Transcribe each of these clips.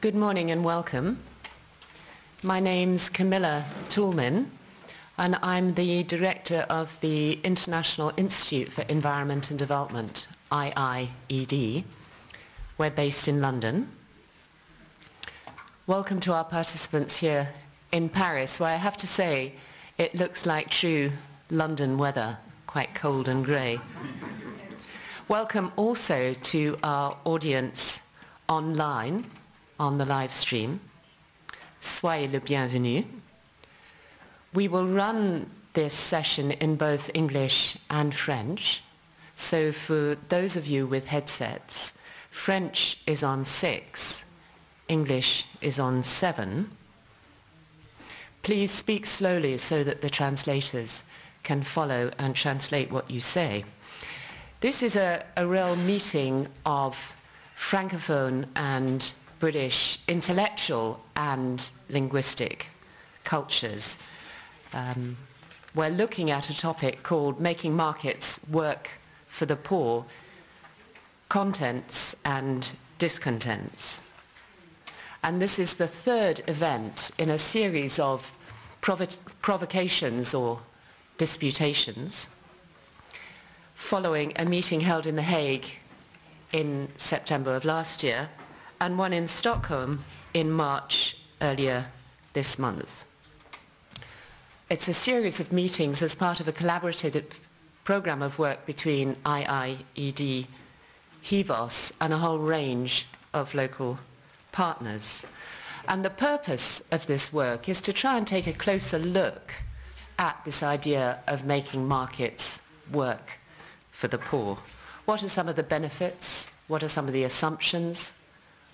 Good morning and welcome. My name's Camilla Toulmin and I'm the director of the International Institute for Environment and Development, IIED. We're based in London. Welcome to our participants here in Paris, where I have to say it looks like true London weather, quite cold and grey. Welcome also to our audience online on the live stream. Soyez le bienvenu. We will run this session in both English and French. So for those of you with headsets, French is on six, English is on seven. Please speak slowly so that the translators can follow and translate what you say. This is a, a real meeting of Francophone and British intellectual and linguistic cultures. Um, we're looking at a topic called Making Markets Work for the Poor, Contents and Discontents. And this is the third event in a series of provo- provocations or disputations following a meeting held in The Hague in September of last year and one in Stockholm in March earlier this month. It's a series of meetings as part of a collaborative program of work between IIED, HIVOS, and a whole range of local partners. And the purpose of this work is to try and take a closer look at this idea of making markets work for the poor. What are some of the benefits? What are some of the assumptions?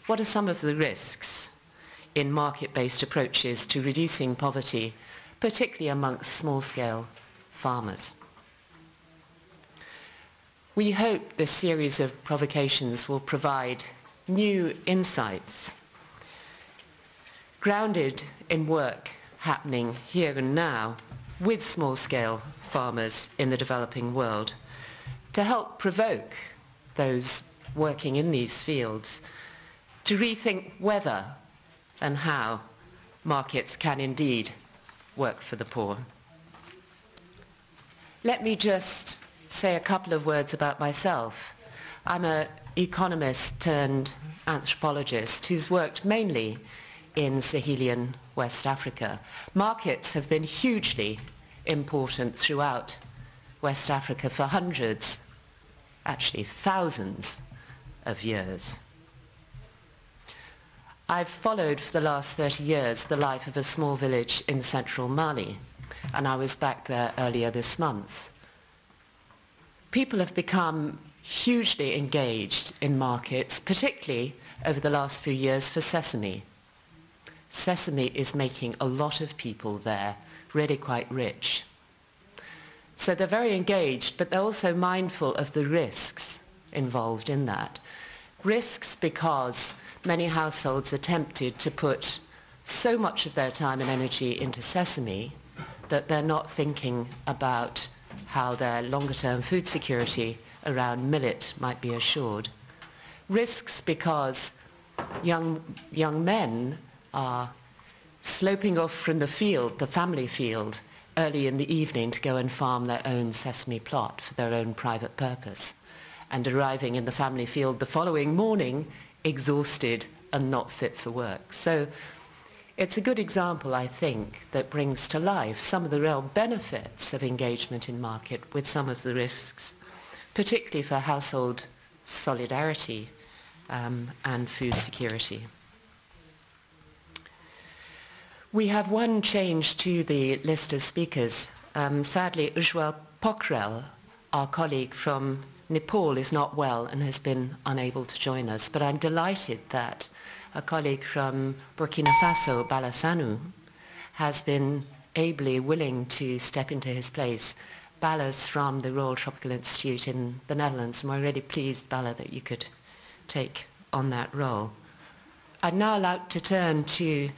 What are some of the risks in market-based approaches to reducing poverty, particularly amongst small-scale farmers? We hope this series of provocations will provide new insights grounded in work happening here and now with small-scale farmers in the developing world to help provoke those working in these fields to rethink whether and how markets can indeed work for the poor. Let me just say a couple of words about myself. I'm an economist turned anthropologist who's worked mainly in Sahelian West Africa. Markets have been hugely important throughout West Africa for hundreds actually thousands of years. I've followed for the last 30 years the life of a small village in central Mali, and I was back there earlier this month. People have become hugely engaged in markets, particularly over the last few years for sesame. Sesame is making a lot of people there really quite rich. So they're very engaged, but they're also mindful of the risks involved in that. Risks because many households are tempted to put so much of their time and energy into sesame that they're not thinking about how their longer-term food security around millet might be assured. Risks because young, young men are sloping off from the field, the family field, early in the evening to go and farm their own sesame plot for their own private purpose, and arriving in the family field the following morning exhausted and not fit for work. So it's a good example, I think, that brings to life some of the real benefits of engagement in market with some of the risks, particularly for household solidarity um, and food security. We have one change to the list of speakers. Um, sadly, Ujjwal Pokharel, our colleague from Nepal, is not well and has been unable to join us. But I'm delighted that a colleague from Burkina Faso, Bala Sanou, has been ably willing to step into his place. Bala's from the Royal Tropical Institute in the Netherlands, and we're really pleased, Bala, that you could take on that role. I'd now like to turn to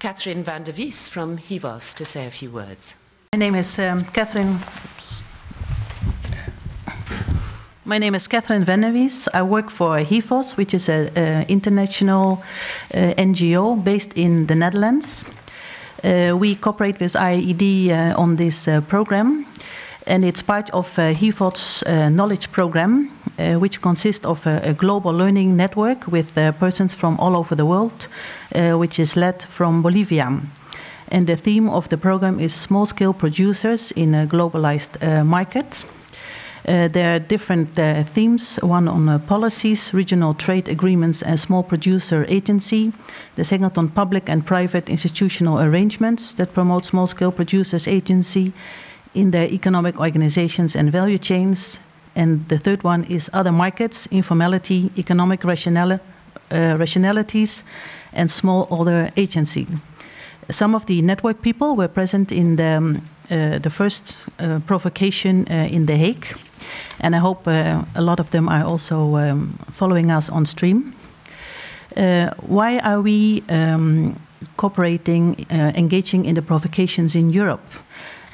Catherine van der Wies from HIVOS to say a few words. My name is um, Catherine. My name is Catherine Vennewies. I work for HIVOS, which is an international uh, NGO based in the Netherlands. Uh, we cooperate with IIED uh, on this uh, program, and it's part of uh, HIVOS uh, knowledge program, uh, which consists of a, a, global learning network with uh, persons from all over the world, which is led from Bolivia. And the theme of the program is small-scale producers in a globalized market. Uh, there are different uh, themes one on uh, policies, regional trade agreements, and small producer agency. The second on public and private institutional arrangements that promote small scale producers agency in their economic organizations and value chains. And the third one is other markets, informality, economic uh, rationalities, and smallholder agency. Some of the network people were present in the, um, uh, the first uh, provocation in The Hague. And I hope uh, a lot of them are also um, following us on stream. Uh, why are we um, cooperating, uh, engaging in the provocations in Europe?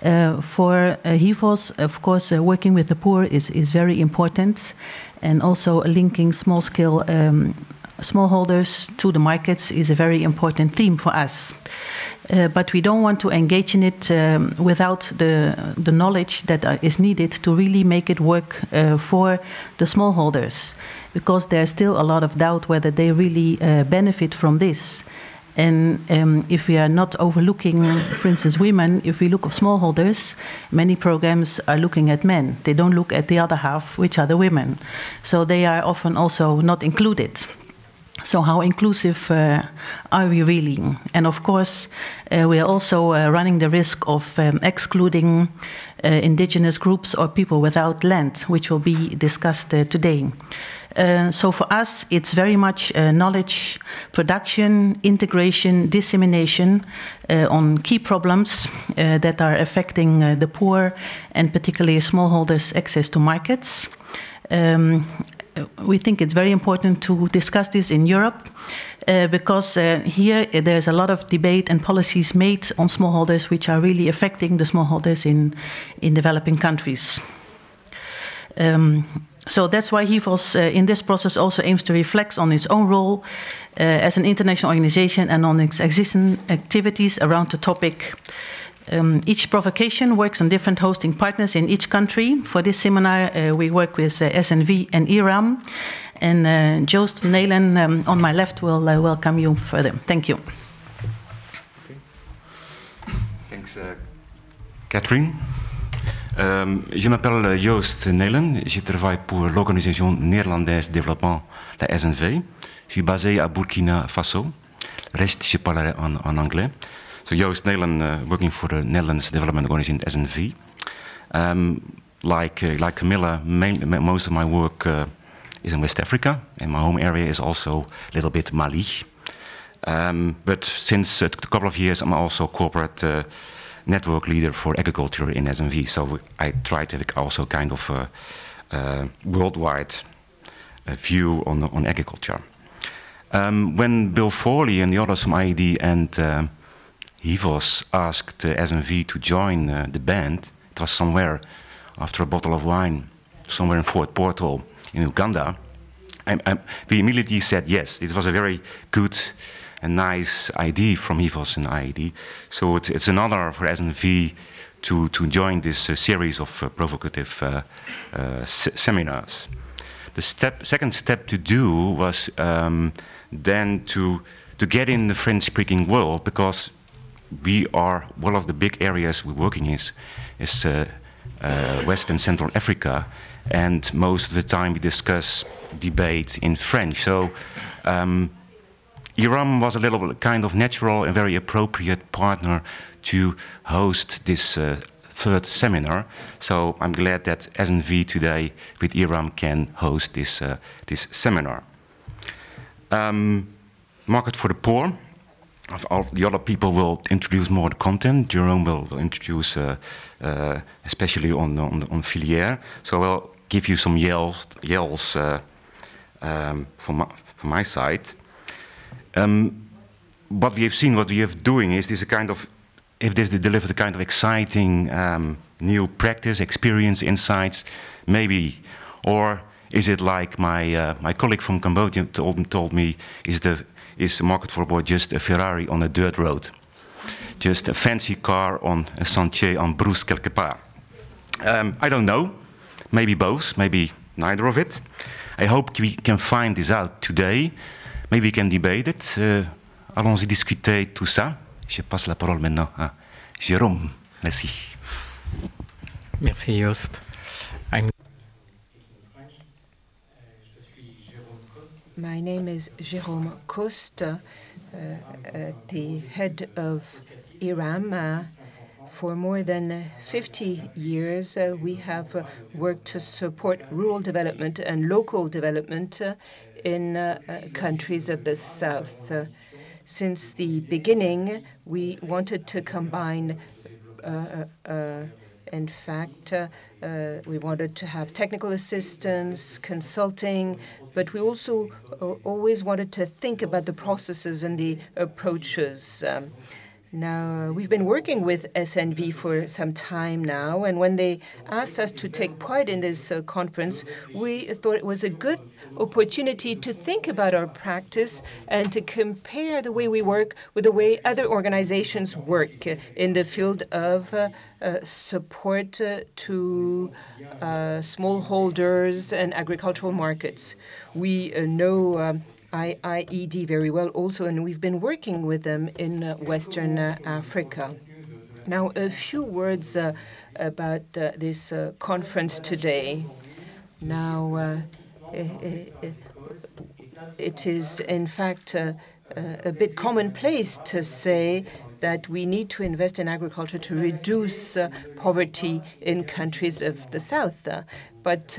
Uh, for uh, HIVOS, of course, uh, working with the poor is, is very important, and also linking small scale um, smallholders to the markets is a very important theme for us. Uh, but we don't want to engage in it um, without the, the knowledge that uh, needed to really make it work uh, for the smallholders, because there's still a lot of doubt whether they really uh, benefit from this. And um, if we are not overlooking, for instance, women, if we look at smallholders, many programs are looking at men. They don't look at the other half, which are the women. So they are often also not included. So, how inclusive uh, are we really? And of course, uh, we are also uh, running the risk of um, excluding uh, indigenous groups or people without land, which will be discussed uh, today. Uh, so, for us, it's very much knowledge production, integration, dissemination on key problems that are affecting the poor and particularly smallholders' access to markets. Um, we think it's very important to discuss this in Europe uh, because uh, here uh, there's a lot of debate and policies made on smallholders which are really affecting the smallholders in, in developing countries. Um, so that's why HIVOS uh, in this process also aims to reflect on its own role uh, as an international organization and on its existing activities around the topic um, each provocation works on different hosting partners in each country. For this seminar, uh, we work with uh, SNV and IRAM. And uh, Joost Nelen um, on my left will uh, welcome you further. Thank you. Okay. Thanks, uh, Catherine. Um, je m'appelle euh, Joost Nelen. Je travaille pour l'Organisation néerlandaise de développement, la SNV. Je suis basé à Burkina Faso. Reste, je parlerai en, en anglais. So Joost Nelen, uh, working for the Netherlands Development Organization SNV. Um, like uh, like Camilla, main, most of my work uh, is in West Africa, and my home area is also a little bit Mali. Um, but since a couple of years, I'm also corporate uh, network leader for agriculture in SNV. So I try to have also kind of a, a worldwide view on on agriculture. Um, when Bill Vorley and the others from IIED and uh, HIVOS asked uh, SNV to join uh, the band. It was somewhere after a bottle of wine, somewhere in Fort Portal in Uganda. I, I, we immediately said yes. It was a very good and nice idea from HIVOS and IIED. So it, it's an honor for SNV to, to join this uh, series of uh, provocative uh, uh, seminars. The step, second step to do was um, then to, to get in the French-speaking world because we are one of the big areas we're working in is, uh, uh, West and Central Africa, and most of the time we discuss debate in French. So um, IRAM was a little kind of natural and very appropriate partner to host this uh, third seminar. So I'm glad that SNV today with IRAM can host this, uh, this seminar. Um, market for the poor the other people will introduce more content. Jerome will, will introduce, uh, uh, especially on on, on filière. So I'll give you some yells, yells uh, um, from my, from my side. Um, what we have seen, what we have doing is this a kind of, if this deliver the kind of exciting um, new practice, experience, insights, maybe Or is it like my, uh, my colleague from Cambodia told, told me, is the, is the market for just a Ferrari on a dirt road? Just a fancy car on a sentier en brousse quelque part? Um, I don't know. Maybe both, maybe neither of it. I hope we can find this out today. Maybe we can debate it. Uh, Allons-y discuter tout ça. Je passe la parole maintenant à Jérôme. Merci. Merci, Joost. I'm My name is Jérôme Coste, uh, uh, the head of IRAM. Uh, for more than 50 years, uh, we have uh, worked to support rural development and local development uh, in countries of the South. since the beginning, we wanted to combine in fact, uh, uh, we wanted to have technical assistance, consulting, but we also uh, always wanted to think about the processes and the approaches. Um, now, we've been working with SNV for some time now, and when they asked us to take part in this uh, conference, we thought it was a good opportunity to think about our practice and to compare the way we work with the way other organizations work in the field of uh, uh, support uh, to uh, smallholders and agricultural markets. We uh, know um, IIED very well also, and we've been working with them in uh, Western uh, Africa. Now, a few words uh, about uh, this uh, conference today. Now, uh, it is in fact a bit commonplace to say that we need to invest in agriculture to reduce poverty in countries of the South. but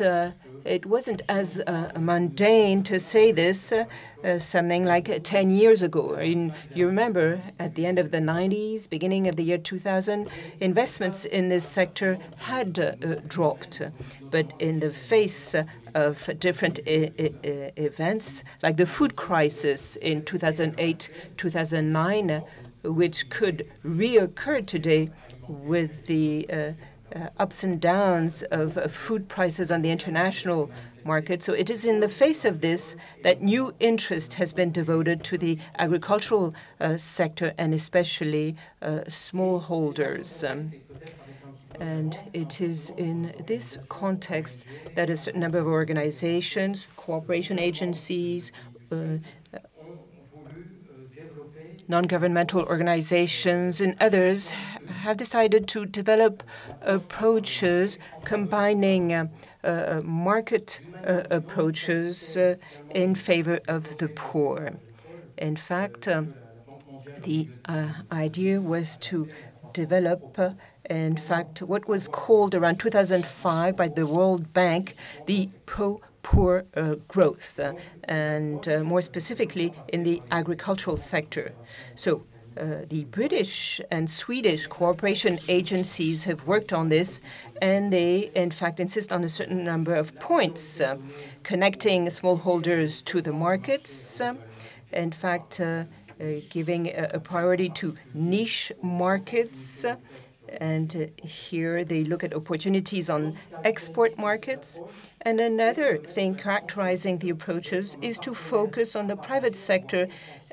it wasn't as uh, mundane to say this uh, uh, something like 10 years ago. You remember at the end of the 90s, beginning of the year 2000, investments in this sector had uh, dropped. But in the face of different events, like the food crisis in 2008 2009, which could reoccur today with the uh, uh, ups and downs of uh, food prices on the international market. So it is in the face of this that new interest has been devoted to the agricultural uh, sector and especially uh, smallholders. Um, and it is in this context that a certain number of organizations, cooperation agencies, uh, non-governmental organizations and others have decided to develop approaches combining uh, uh, market uh, approaches uh, in favor of the poor. In fact, um, the uh, idea was to develop, uh, in fact, what was called around 2005 by the World Bank the pro poor uh, growth, uh, and uh, more specifically in the agricultural sector. So uh, the British and Swedish cooperation agencies have worked on this, and they, in fact, insist on a certain number of points, uh, connecting smallholders to the markets, uh, in fact, giving a, a, priority to niche markets. And here they look at opportunities on export markets. And another thing characterizing the approaches is to focus on the private sector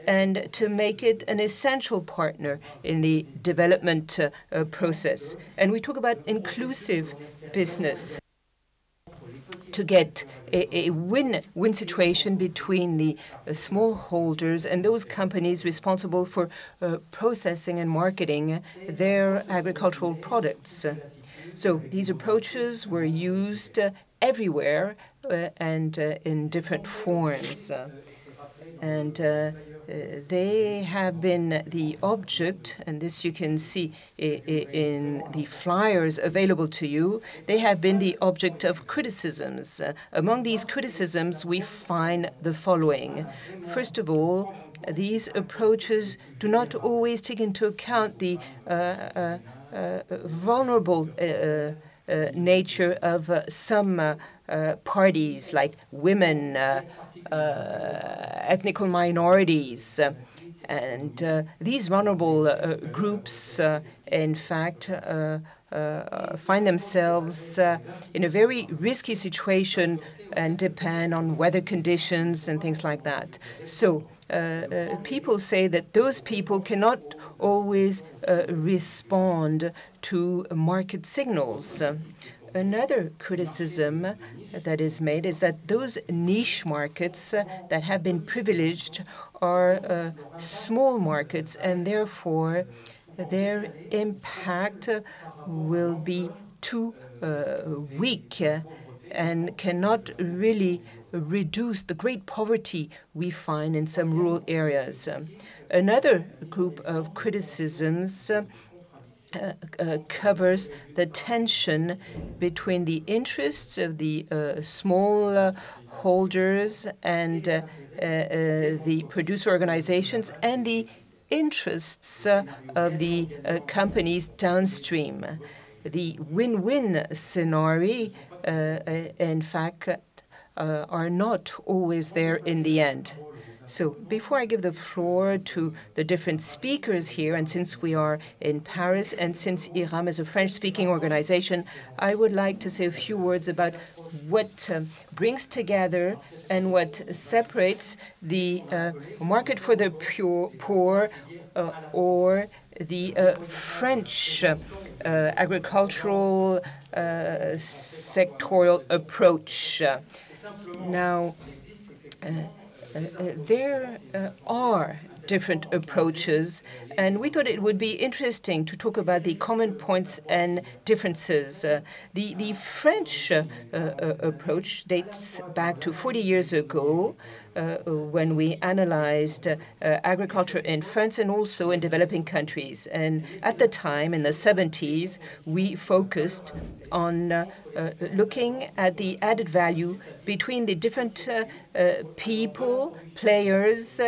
and to make it an essential partner in the development uh, process. And we talk about inclusive business to get a win-win situation between the uh, smallholders and those companies responsible for uh, processing and marketing their agricultural products. So these approaches were used uh, everywhere uh, and uh, in different forms. and they have been the object, and this you can see in the flyers available to you, they have been the object of criticisms. Uh, among these criticisms, we find the following. First of all, these approaches do not always take into account the uh, uh, uh vulnerable uh, nature of uh, some uh, parties, like women, ethnic minorities. And these vulnerable groups, in fact, uh, find themselves uh, in a very risky situation and depend on weather conditions and things like that. So uh, uh, people say that those people cannot always uh, respond to market signals. Another criticism that is made is that those niche markets that have been privileged are uh, small markets, and therefore their impact will be too uh, weak and cannot really reduce the great poverty we find in some rural areas. Another group of criticisms uh, uh, covers the tension between the interests of the uh, small uh, holders and uh, the producer organizations and the interests of the companies downstream. The win-win scenario, in fact, are not always there in the end. So before I give the floor to the different speakers here, and since we are in Paris and since IRAM is a French-speaking organization, I would like to say a few words about what uh, brings together and what separates the uh, market for the pure, poor uh, or the uh, French uh, agricultural sectorial approach. Now, uh, uh, uh, Uh, uh, there uh, are different approaches, and we thought it would be interesting to talk about the common points and differences. Uh, the, the French uh, uh, approach dates back to 40 years ago when we analyzed agriculture in France and also in developing countries. And at the time, in the 70s, we focused on uh, uh, looking at the added value between the different uh, people, players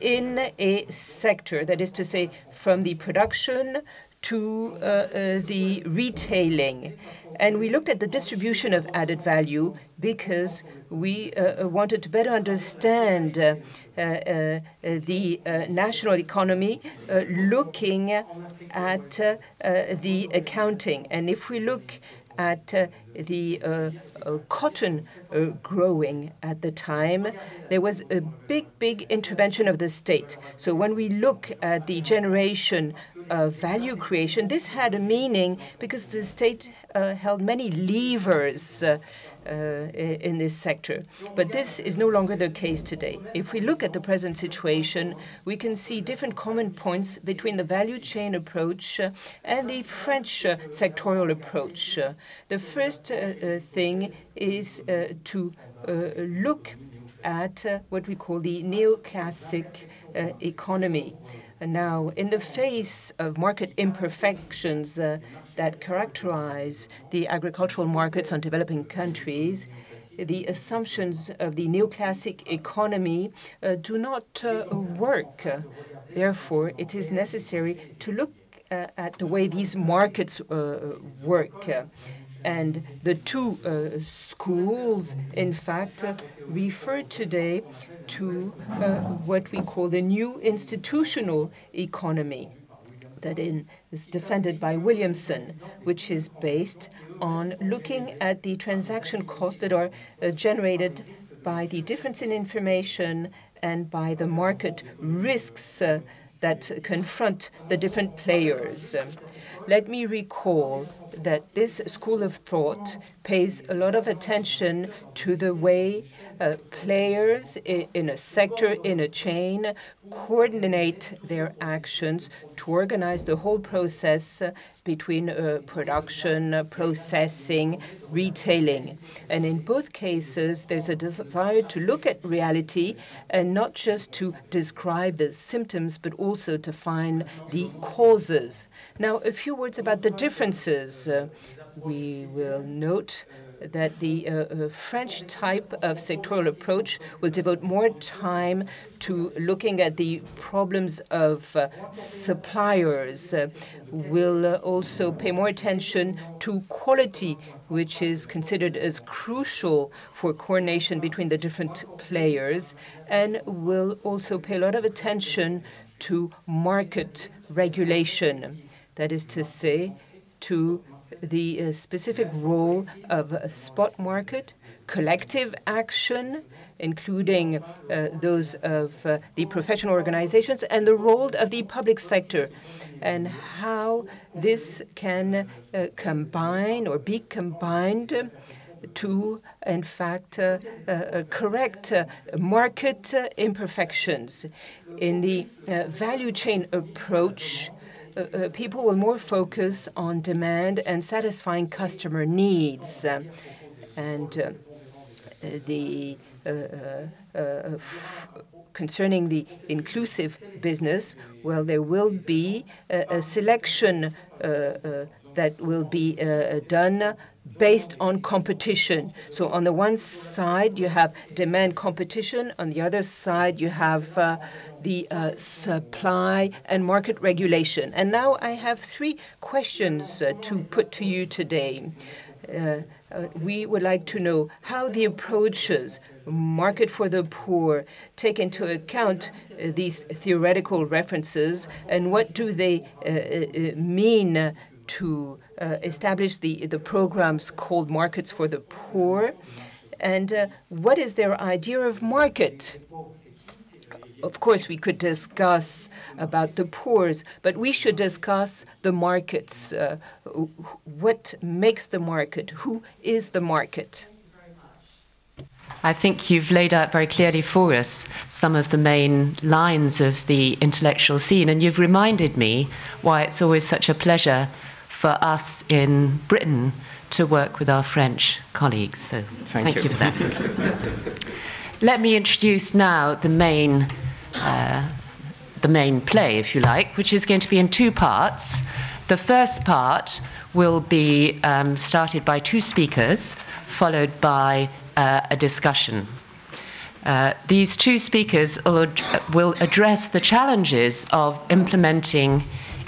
in a sector, that is to say, from the production to uh, uh, the retailing. And we looked at the distribution of added value because we uh, wanted to better understand uh, uh, the uh, national economy looking at the accounting. And if we look at the uh, cotton uh, growing at the time, there was a big, big intervention of the state. So when we look at the generation of value creation, this had a meaning because the state uh, held many levers uh, uh, Uh, in this sector. But this is no longer the case today. If we look at the present situation, we can see different common points between the value chain approach uh, and the French uh, sectorial approach. Uh, the first thing is to look at what we call the neoclassic economy. Now, in the face of market imperfections uh, that characterize the agricultural markets on developing countries, the assumptions of the neoclassic economy uh, do not uh, work. Therefore, it is necessary to look uh, at the way these markets uh, work. And the two uh, schools, in fact, refer today to uh, what we call the new institutional economy that is defended by Williamson, which is based on looking at the transaction costs that are uh, generated by the difference in information and by the market risks uh, that confront the different players. Let me recall that this school of thought pays a lot of attention to the way uh, players in a sector, in a chain, coordinate their actions to organize the whole process uh, between uh, production, processing, retailing. And in both cases, there's a desire to look at reality and not just to describe the symptoms, but also to find the causes. Now, a few words about the differences. Uh, we will note that the uh, uh, French type of sectoral approach will devote more time to looking at the problems of uh, suppliers, uh, will uh, also pay more attention to quality, which is considered as crucial for coordination between the different players, and will also pay a lot of attention to market regulation. That is to say, to the uh, specific role of a spot market, collective action, including uh, those of uh, the professional organizations, and the role of the public sector, and how this can uh, combine or be combined to, in fact, uh, uh, correct market imperfections. In the value chain approach, Uh, uh, people will more focus on demand and satisfying customer needs. and uh, the concerning the inclusive business, well, there will be a, a selection uh, uh, that will be uh, done based on competition. So on the one side, you have demand competition. On the other side, you have uh, the uh, supply and market regulation. And now I have three questions uh, to put to you today. Uh, uh, we would like to know how the approaches market for the poor take into account uh, these theoretical references and what do they mean to uh, establish the, the programs called Markets for the Poor. And uh, what is their idea of market? Of course, we could discuss about the poors, but we should discuss the markets. Uh, what makes the market? Who is the market? I think you've laid out very clearly for us some of the main lines of the intellectual scene, and you've reminded me why it's always such a pleasure for us in Britain to work with our French colleagues. So thank, thank you. you. for that. Let me introduce now the main, uh, the main play, if you like, which is going to be in two parts. The first part will be um, started by two speakers, followed by uh, a discussion. Uh, these two speakers will, ad- will address the challenges of implementing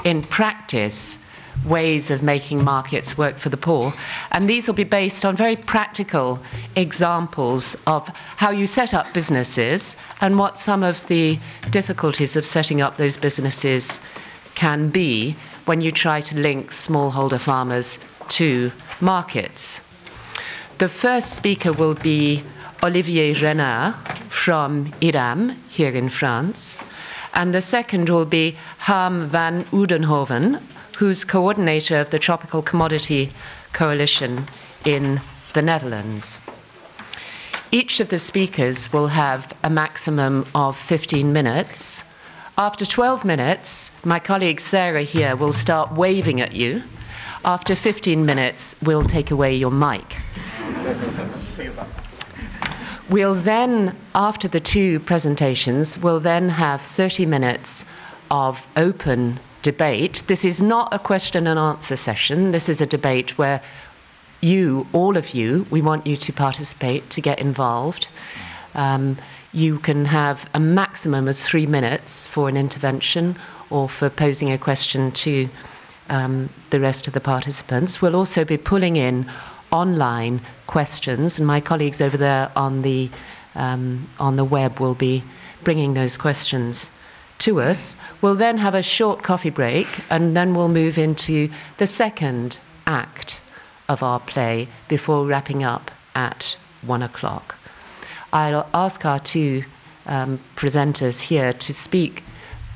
in practice ways of making markets work for the poor. And these will be based on very practical examples of how you set up businesses and what some of the difficulties of setting up those businesses can be when you try to link smallholder farmers to markets. The first speaker will be Olivier Renard from IRAM here in France. And the second will be Harm van Oudenhoven who's coordinator of the Tropical Commodity Coalition in the Netherlands. Each of the speakers will have a maximum of 15 minutes. After 12 minutes, my colleague Sarah here will start waving at you. After 15 minutes, we'll take away your mic. We'll then, after the two presentations, we'll then have 30 minutes of open debate. This is not a question and answer session. This is a debate where you, all of you, we want you to participate, to get involved. Um, you can have a maximum of three minutes for an intervention or for posing a question to um, the rest of the participants. We'll also be pulling in online questions, and my colleagues over there on the um, on the web will be bringing those questions to us. We'll then have a short coffee break, and then we'll move into the second act of our play before wrapping up at one o'clock. I'll ask our two um, presenters here to speak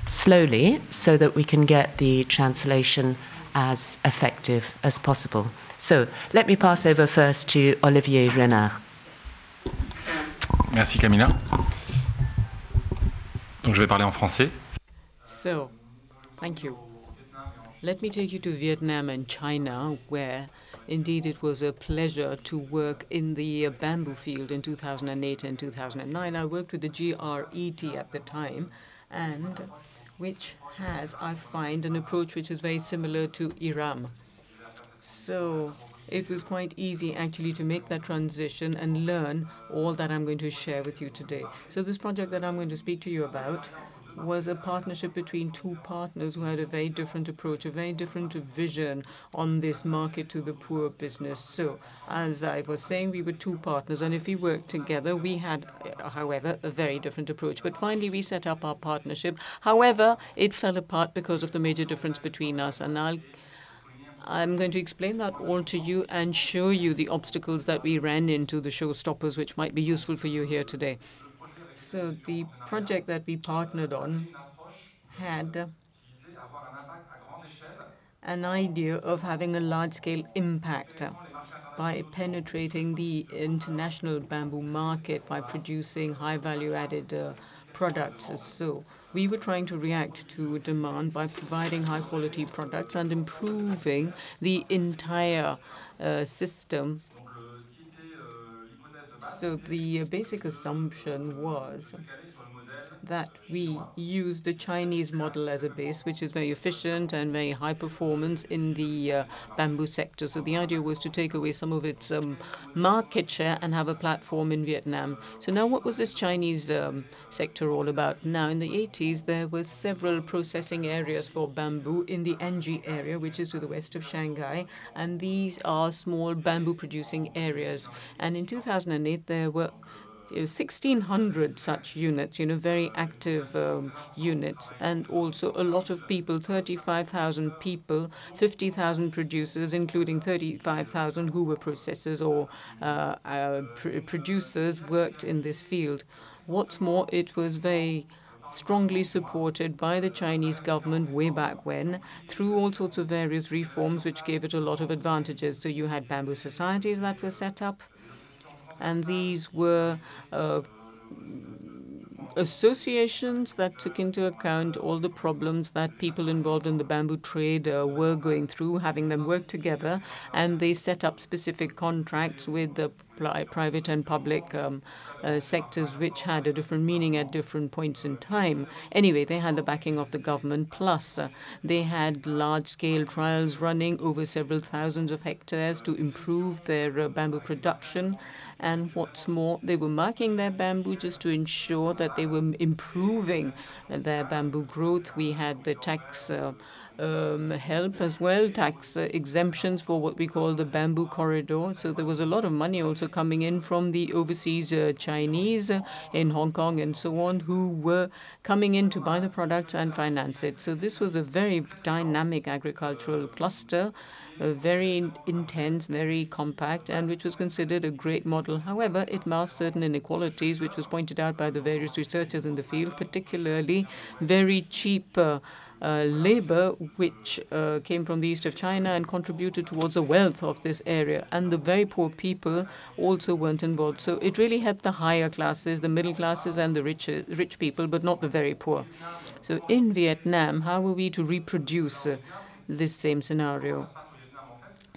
slowly so that we can get the translation as effective as possible. So let me pass over first to Olivier Renard. Merci Camilla. Donc je vais parler en français. So, thank you. Let me take you to Vietnam and China, where indeed it was a pleasure to work in the bamboo field in 2008 and 2009. I worked with the GRET at the time, and which has, I find, an approach which is very similar to IRAM. So it was quite easy actually to make that transition and learn all that I'm going to share with you today. So this project that I'm going to speak to you about was a partnership between two partners who had a very different approach, a very different vision on this market to the poor business. So, as I was saying, we were two partners, and if we worked together, we had, however, a very different approach. But finally, we set up our partnership. However, it fell apart because of the major difference between us, and I'll I'm going to explain that all to you and show you the obstacles that we ran into, the showstoppers, which might be useful for you here today. So the project that we partnered on had an idea of having a large-scale impact by penetrating the international bamboo market by producing high value-added uh, products. So we were trying to react to demand by providing high-quality products and improving the entire uh, system. So the uh, basic assumption was that we use the Chinese model as a base, which is very efficient and very high performance in the uh, bamboo sector. So the idea was to take away some of its um, market share and have a platform in Vietnam. So now what was this Chinese um, sector all about? Now in the 80s, there were several processing areas for bamboo in the Anji area, which is to the west of Shanghai. And these are small bamboo producing areas. And in 2008, there were 1,600 such units, you know, very active um, units, and also a lot of people, 35,000 people, 50,000 producers, including 35,000 who were processors or uh, uh, pr producers, worked in this field. What's more, it was very strongly supported by the Chinese government way back when through all sorts of various reforms which gave it a lot of advantages. So you had bamboo societies that were set up and these were uh, associations that took into account all the problems that people involved in the bamboo trade uh, were going through, having them work together, and they set up specific contracts with the private and public um, uh, sectors, which had a different meaning at different points in time. Anyway, they had the backing of the government, plus uh, they had large-scale trials running over several thousands of hectares to improve their uh, bamboo production. And what's more, they were marking their bamboo just to ensure that they were improving their bamboo growth. We had the tax uh, um, help as well, tax exemptions for what we call the bamboo corridor. So there was a lot of money also coming in from the overseas uh, Chinese uh, in Hong Kong and so on who were coming in to buy the products and finance it. So this was a very dynamic agricultural cluster, uh, very intense, very compact, and which was considered a great model. However, it masked certain inequalities, which was pointed out by the various researchers in the field, particularly very cheap uh, labor which uh, came from the east of China and contributed towards the wealth of this area. And the very poor people also weren't involved. So it really helped the higher classes, the middle classes, and the rich, rich people, but not the very poor. So in Vietnam, how were we to reproduce uh, this same scenario?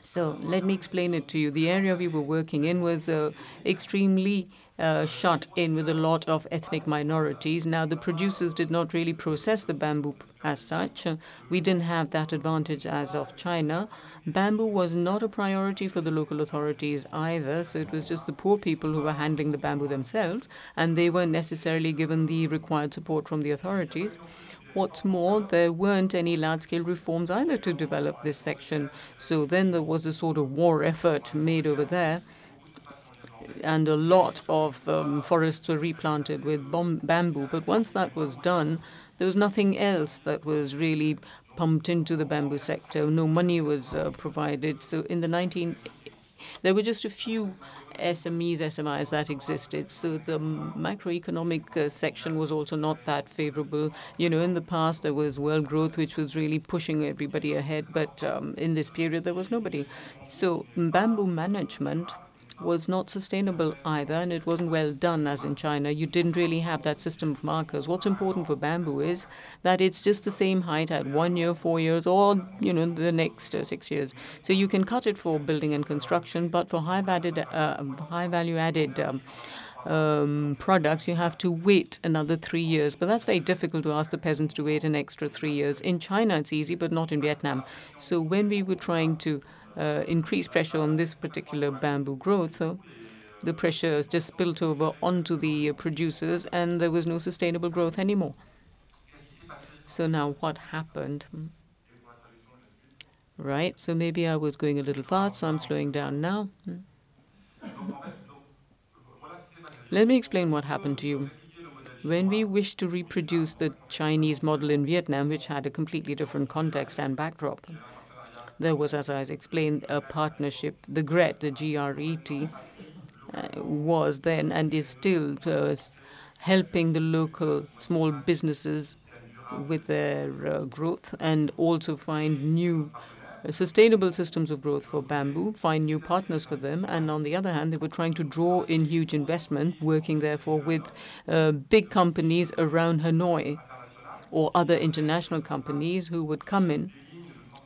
So let me explain it to you. The area we were working in was uh, extremely uh, shut in with a lot of ethnic minorities. Now, the producers did not really process the bamboo as such. Uh, we didn't have that advantage as of China. Bamboo was not a priority for the local authorities either, so it was just the poor people who were handling the bamboo themselves, and they weren't necessarily given the required support from the authorities. What's more, there weren't any large-scale reforms either to develop this section. So then there was a sort of war effort made over there and a lot of um, forests were replanted with bamboo. But once that was done, there was nothing else that was really pumped into the bamboo sector. No money was uh, provided. So in the 19, there were just a few SMEs, SMIs that existed. So the macroeconomic uh, section was also not that favorable. You know, in the past there was world growth, which was really pushing everybody ahead, but um, in this period there was nobody. So bamboo management was not sustainable either, and it wasn't well done as in China. You didn't really have that system of markers. What's important for bamboo is that it's just the same height at one year, four years, or you know the next uh, six years. So you can cut it for building and construction, but for high value uh, high value added. Um, um, products, you have to wait another three years. But that's very difficult to ask the peasants to wait an extra three years. In China, it's easy, but not in Vietnam. So when we were trying to uh, increased pressure on this particular bamboo growth. So the pressure just spilt over onto the uh, producers, and there was no sustainable growth anymore. So now what happened? Right, so maybe I was going a little fast, so I'm slowing down now. Let me explain what happened to you. When we wished to reproduce the Chinese model in Vietnam, which had a completely different context and backdrop, There was, as I explained, a partnership. The GRET, the G-R-E-T, uh, was then and is still uh, helping the local small businesses with their uh, growth and also find new uh, sustainable systems of growth for bamboo, find new partners for them. And on the other hand, they were trying to draw in huge investment, working therefore with uh, big companies around Hanoi or other international companies who would come in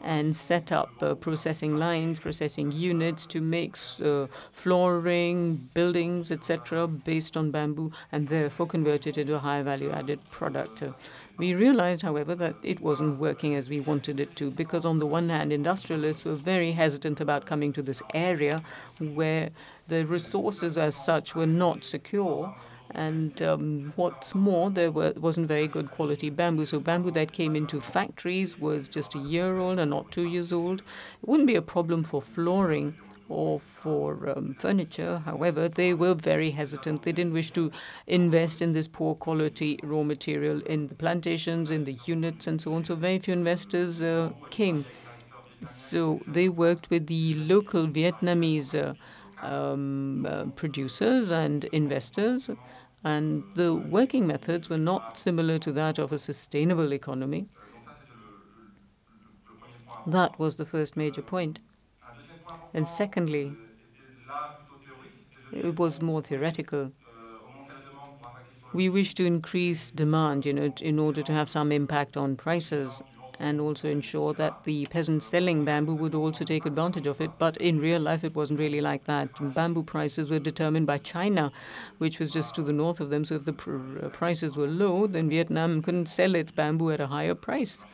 and set up uh, processing lines, processing units to make uh, flooring, buildings, etc., based on bamboo, and therefore convert it into a high value added product. Uh, we realized, however, that it wasn't working as we wanted it to, because on the one hand, industrialists were very hesitant about coming to this area where the resources as such were not secure and um, what's more, there were, wasn't very good quality bamboo. So bamboo that came into factories was just a year old and not two years old. It wouldn't be a problem for flooring or for um, furniture. However, they were very hesitant. They didn't wish to invest in this poor quality raw material in the plantations, in the units, and so on. So very few investors uh, came. So they worked with the local Vietnamese uh, um, uh, producers and investors and the working methods were not similar to that of a sustainable economy. That was the first major point. And secondly, it was more theoretical. We wish to increase demand, you know, in order to have some impact on prices and also ensure that the peasants selling bamboo would also take advantage of it. But in real life, it wasn't really like that. Bamboo prices were determined by China, which was just to the north of them. So if the pr prices were low, then Vietnam couldn't sell its bamboo at a higher price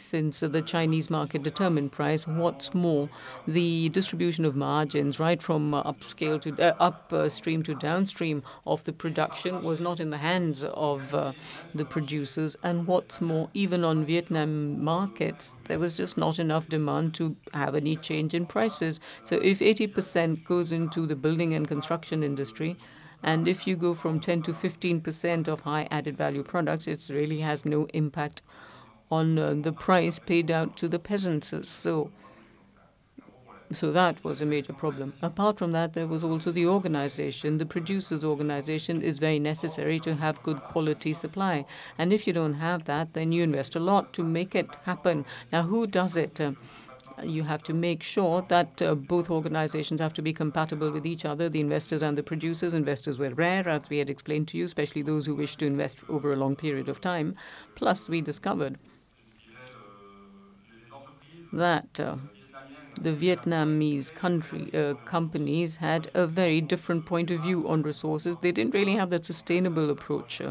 since the Chinese market determined price. What's more, the distribution of margins right from upscale to uh, upstream to downstream of the production was not in the hands of uh, the producers. And what's more, even on Vietnam markets, there was just not enough demand to have any change in prices. So if 80% goes into the building and construction industry, and if you go from 10 to 15 percent of high added value products, it really has no impact on uh, the price paid out to the peasants. So, so that was a major problem. Apart from that, there was also the organization. The producers' organization is very necessary to have good quality supply. And if you don't have that, then you invest a lot to make it happen. Now, who does it? Uh, you have to make sure that uh, both organizations have to be compatible with each other, the investors and the producers. Investors were rare, as we had explained to you, especially those who wish to invest over a long period of time. Plus, we discovered that uh, the Vietnamese country uh, companies had a very different point of view on resources. They didn't really have that sustainable approach.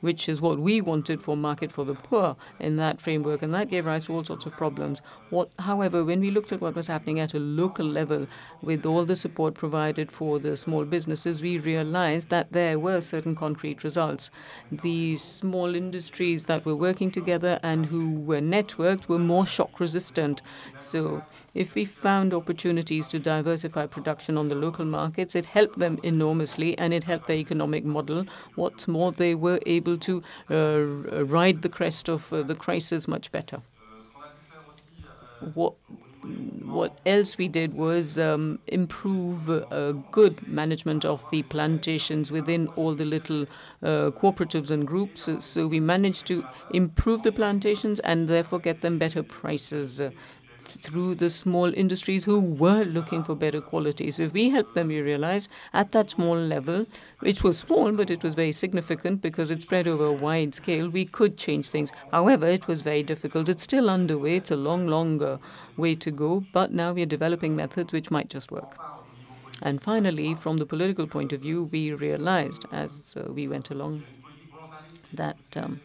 Which is what we wanted for Market for the Poor in that framework, and that gave rise to all sorts of problems. What, however, when we looked at what was happening at a local level with all the support provided for the small businesses, we realized that there were certain concrete results. The small industries that were working together and who were networked were more shock resistant. So if we found opportunities to diversify production on the local markets, it helped them enormously and it helped their economic model. What's more, they were able to uh, ride the crest of uh, the crisis much better. What what else we did was um, improve uh, good management of the plantations within all the little uh, cooperatives and groups. So, so, we managed to improve the plantations and therefore get them better prices. Uh, through the small industries who were looking for better quality. So if we helped them, we realized at that small level, which was small, but it was very significant because it spread over a wide scale, we could change things. However, it was very difficult. It's still underway. It's a long, long uh, way to go, but now we are developing methods which might just work. And finally, from the political point of view, we realized as uh, we went along that um,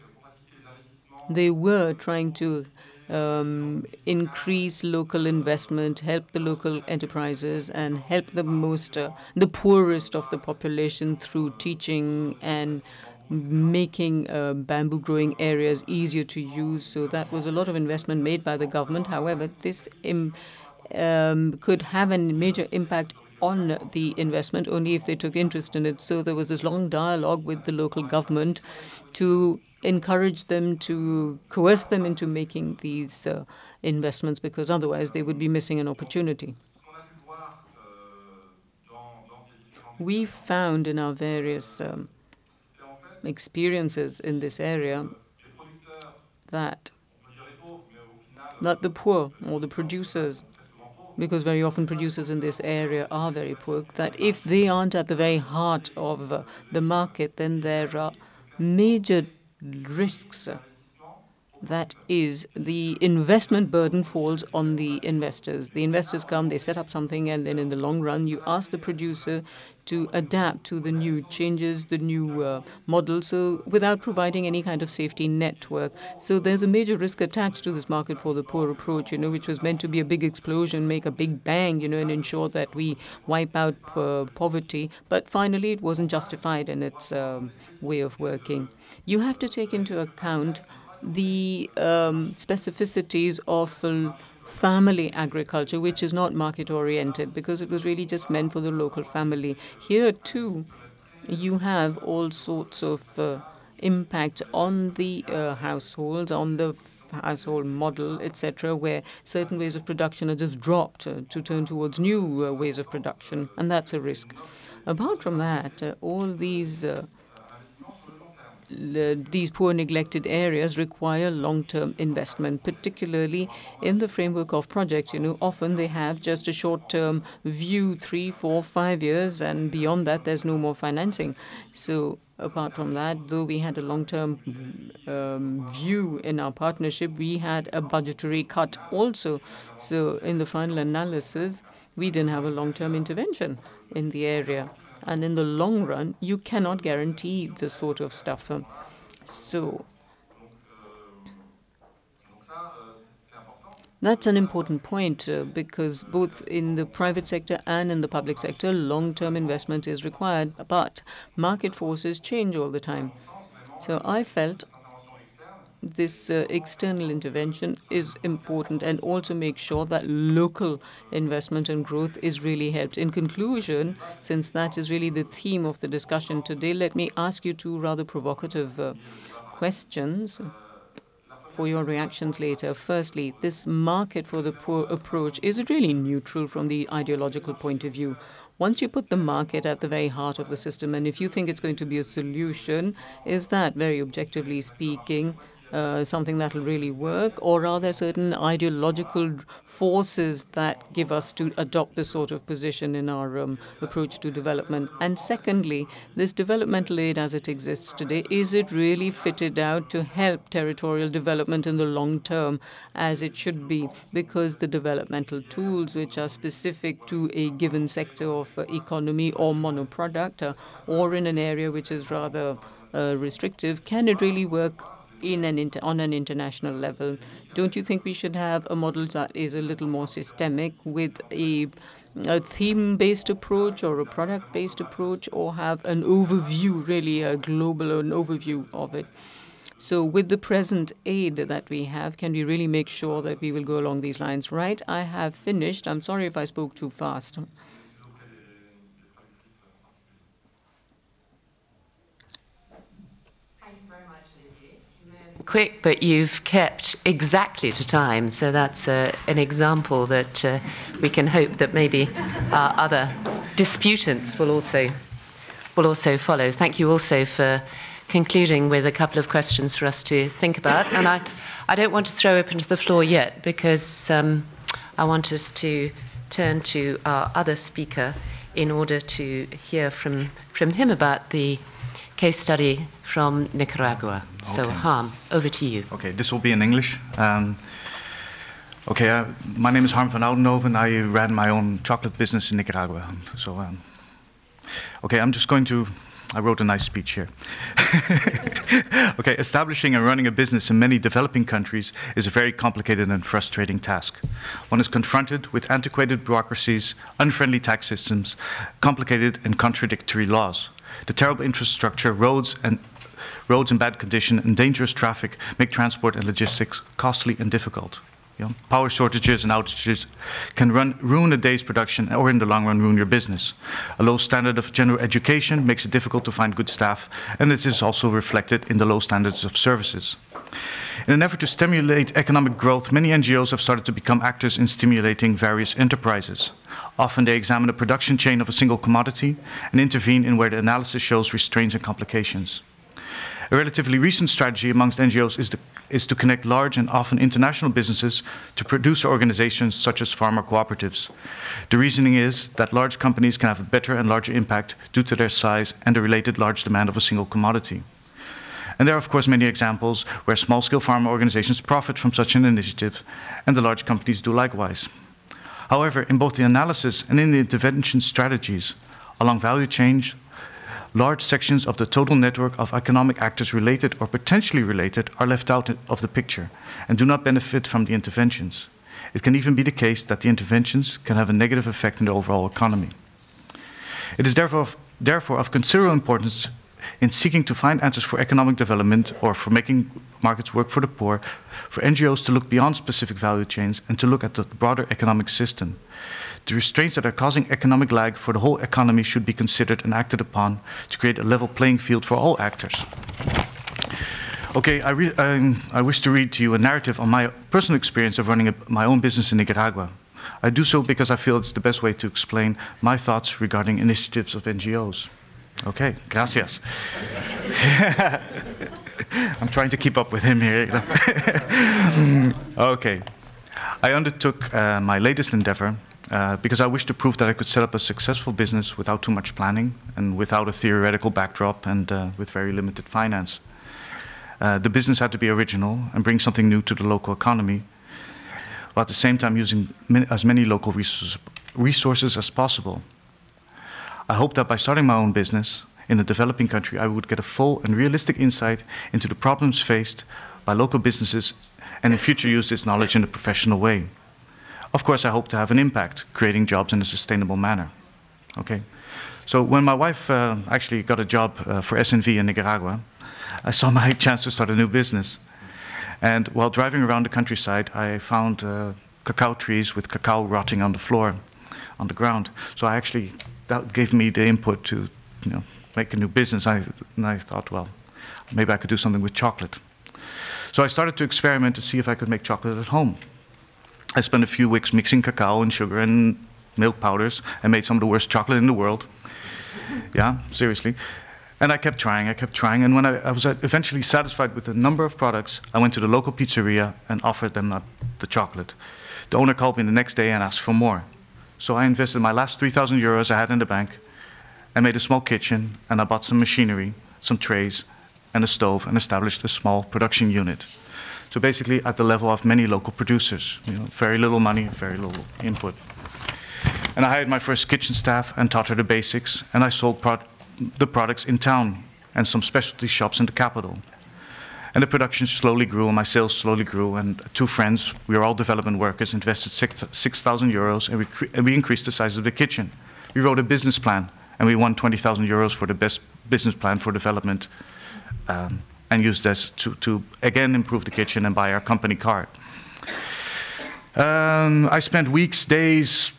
they were trying to um, increase local investment, help the local enterprises, and help the most, uh, the poorest of the population through teaching and making uh, bamboo growing areas easier to use. So that was a lot of investment made by the government. However, this um, could have a major impact on the investment only if they took interest in it. So there was this long dialogue with the local government to encourage them, to coerce them into making these uh, investments, because otherwise they would be missing an opportunity. We found in our various um, experiences in this area that that the poor or the producers, because very often producers in this area are very poor, that if they aren't at the very heart of uh, the market, then there are major risks. That is, the investment burden falls on the investors. The investors come, they set up something, and then in the long run, you ask the producer to adapt to the new changes, the new uh, model, so without providing any kind of safety network. So there's a major risk attached to this market for the poor approach, you know, which was meant to be a big explosion, make a big bang, you know, and ensure that we wipe out uh, poverty. But finally, it wasn't justified in its um, way of working. You have to take into account the um, specificities of family agriculture, which is not market oriented, because it was really just meant for the local family. Here, too, you have all sorts of uh, impact on the uh, households, on the household model, etc., where certain ways of production are just dropped uh, to turn towards new uh, ways of production, and that's a risk. Apart from that, uh, all these uh, these poor neglected areas require long-term investment, particularly in the framework of projects. You know, often they have just a short-term view, three, four, five years, and beyond that, there's no more financing. So apart from that, though we had a long-term um, view in our partnership, we had a budgetary cut also. So in the final analysis, we didn't have a long-term intervention in the area. And in the long run, you cannot guarantee this sort of stuff. So That's an important point uh, because both in the private sector and in the public sector, long-term investment is required, but market forces change all the time. So I felt this uh, external intervention is important and also make sure that local investment and growth is really helped. In conclusion, since that is really the theme of the discussion today, let me ask you two rather provocative uh, questions for your reactions later. Firstly, this market for the poor approach, is it really neutral from the ideological point of view? Once you put the market at the very heart of the system, and if you think it's going to be a solution, is that, very objectively speaking, uh, something that will really work, or are there certain ideological forces that give us to adopt this sort of position in our um, approach to development? And secondly, this developmental aid as it exists today, is it really fitted out to help territorial development in the long term as it should be? Because the developmental tools which are specific to a given sector of uh, economy or monoproduct, uh, or in an area which is rather uh, restrictive, can it really work in an on an international level. Don't you think we should have a model that is a little more systemic with a a theme-based approach or a product-based approach, or have an overview, really a global an overview of it? So with the present aid that we have, can we really make sure that we will go along these lines? Right, I have finished. I'm sorry if I spoke too fast. Quick, but you've kept exactly to time. So that's uh, an example that uh, we can hope that maybe our other disputants will also will also follow. Thank you also for concluding with a couple of questions for us to think about. And I, I don't want to throw open to the floor yet because um, I want us to turn to our other speaker in order to hear from, from him about the case study from Nicaragua. Okay. So, Harm, over to you. Okay, this will be in English. Um, okay, uh, my name is Harm van Oudenhoven. I ran my own chocolate business in Nicaragua. So, um, okay, I'm just going to. I wrote a nice speech here. okay, establishing and running a business in many developing countries is a very complicated and frustrating task. One is confronted with antiquated bureaucracies, unfriendly tax systems, complicated and contradictory laws. The terrible infrastructure, roads and roads in bad condition and dangerous traffic make transport and logistics costly and difficult. You know, power shortages and outages can run, ruin a day's production or in the long run ruin your business. A low standard of general education makes it difficult to find good staff, and this is also reflected in the low standards of services. In an effort to stimulate economic growth, many NGOs have started to become actors in stimulating various enterprises. Often they examine the production chain of a single commodity and intervene in where the analysis shows restraints and complications. A relatively recent strategy amongst NGOs is, is, to connect large and often international businesses to producer organizations such as farmer cooperatives. The reasoning is that large companies can have a better and larger impact due to their size and the related large demand of a single commodity. And there are, of course, many examples where small scale farmer organizations profit from such an initiative, and the large companies do likewise. However, in both the analysis and in the intervention strategies along value chain, large sections of the total network of economic actors related or potentially related are left out of the picture and do not benefit from the interventions. It can even be the case that the interventions can have a negative effect on the overall economy. It is therefore, therefore of considerable importance in seeking to find answers for economic development or for making markets work for the poor, for NGOs to look beyond specific value chains and to look at the broader economic system. The restraints that are causing economic lag for the whole economy should be considered and acted upon to create a level playing field for all actors. Okay, I, um, I wish to read to you a narrative on my personal experience of running a, my own business in Nicaragua. I do so because I feel it's the best way to explain my thoughts regarding initiatives of NGOs. Okay, gracias. I'm trying to keep up with him here. okay. I undertook uh, my latest endeavor uh, because I wished to prove that I could set up a successful business without too much planning and without a theoretical backdrop and uh, with very limited finance. Uh, the business had to be original and bring something new to the local economy, while at the same time using as many local resources, resources as possible. I hope that by starting my own business in a developing country, I would get a full and realistic insight into the problems faced by local businesses and in future use this knowledge in a professional way. Of course, I hope to have an impact, creating jobs in a sustainable manner. Okay? So when my wife uh, actually got a job uh, for SNV in Nicaragua, I saw my chance to start a new business. And while driving around the countryside, I found uh, cacao trees with cacao rotting on the floor, on the ground. So I actually that gave me the input to you know, make a new business. I, and I thought, well, maybe I could do something with chocolate. So I started to experiment to see if I could make chocolate at home. I spent a few weeks mixing cacao and sugar and milk powders and made some of the worst chocolate in the world. yeah, seriously. And I kept trying, I kept trying. And when I, I, was uh, eventually satisfied with the number of products, I went to the local pizzeria and offered them the chocolate. The owner called me the next day and asked for more. So I invested my last 3,000 euros I had in the bank. I made a small kitchen and I bought some machinery, some trays, and a stove and established a small production unit. So basically at the level of many local producers, you know, very little money, very little input. And I hired my first kitchen staff and taught her the basics, and I sold the products in town and some specialty shops in the capital. And the production slowly grew, and my sales slowly grew. And two friends, we were all development workers, invested 6,000 euros, and we, and we increased the size of the kitchen. We wrote a business plan, and we won 20,000 euros for the best business plan for development, um, and used this to, to, again improve the kitchen and buy our company car. Um, I spent weeks, days,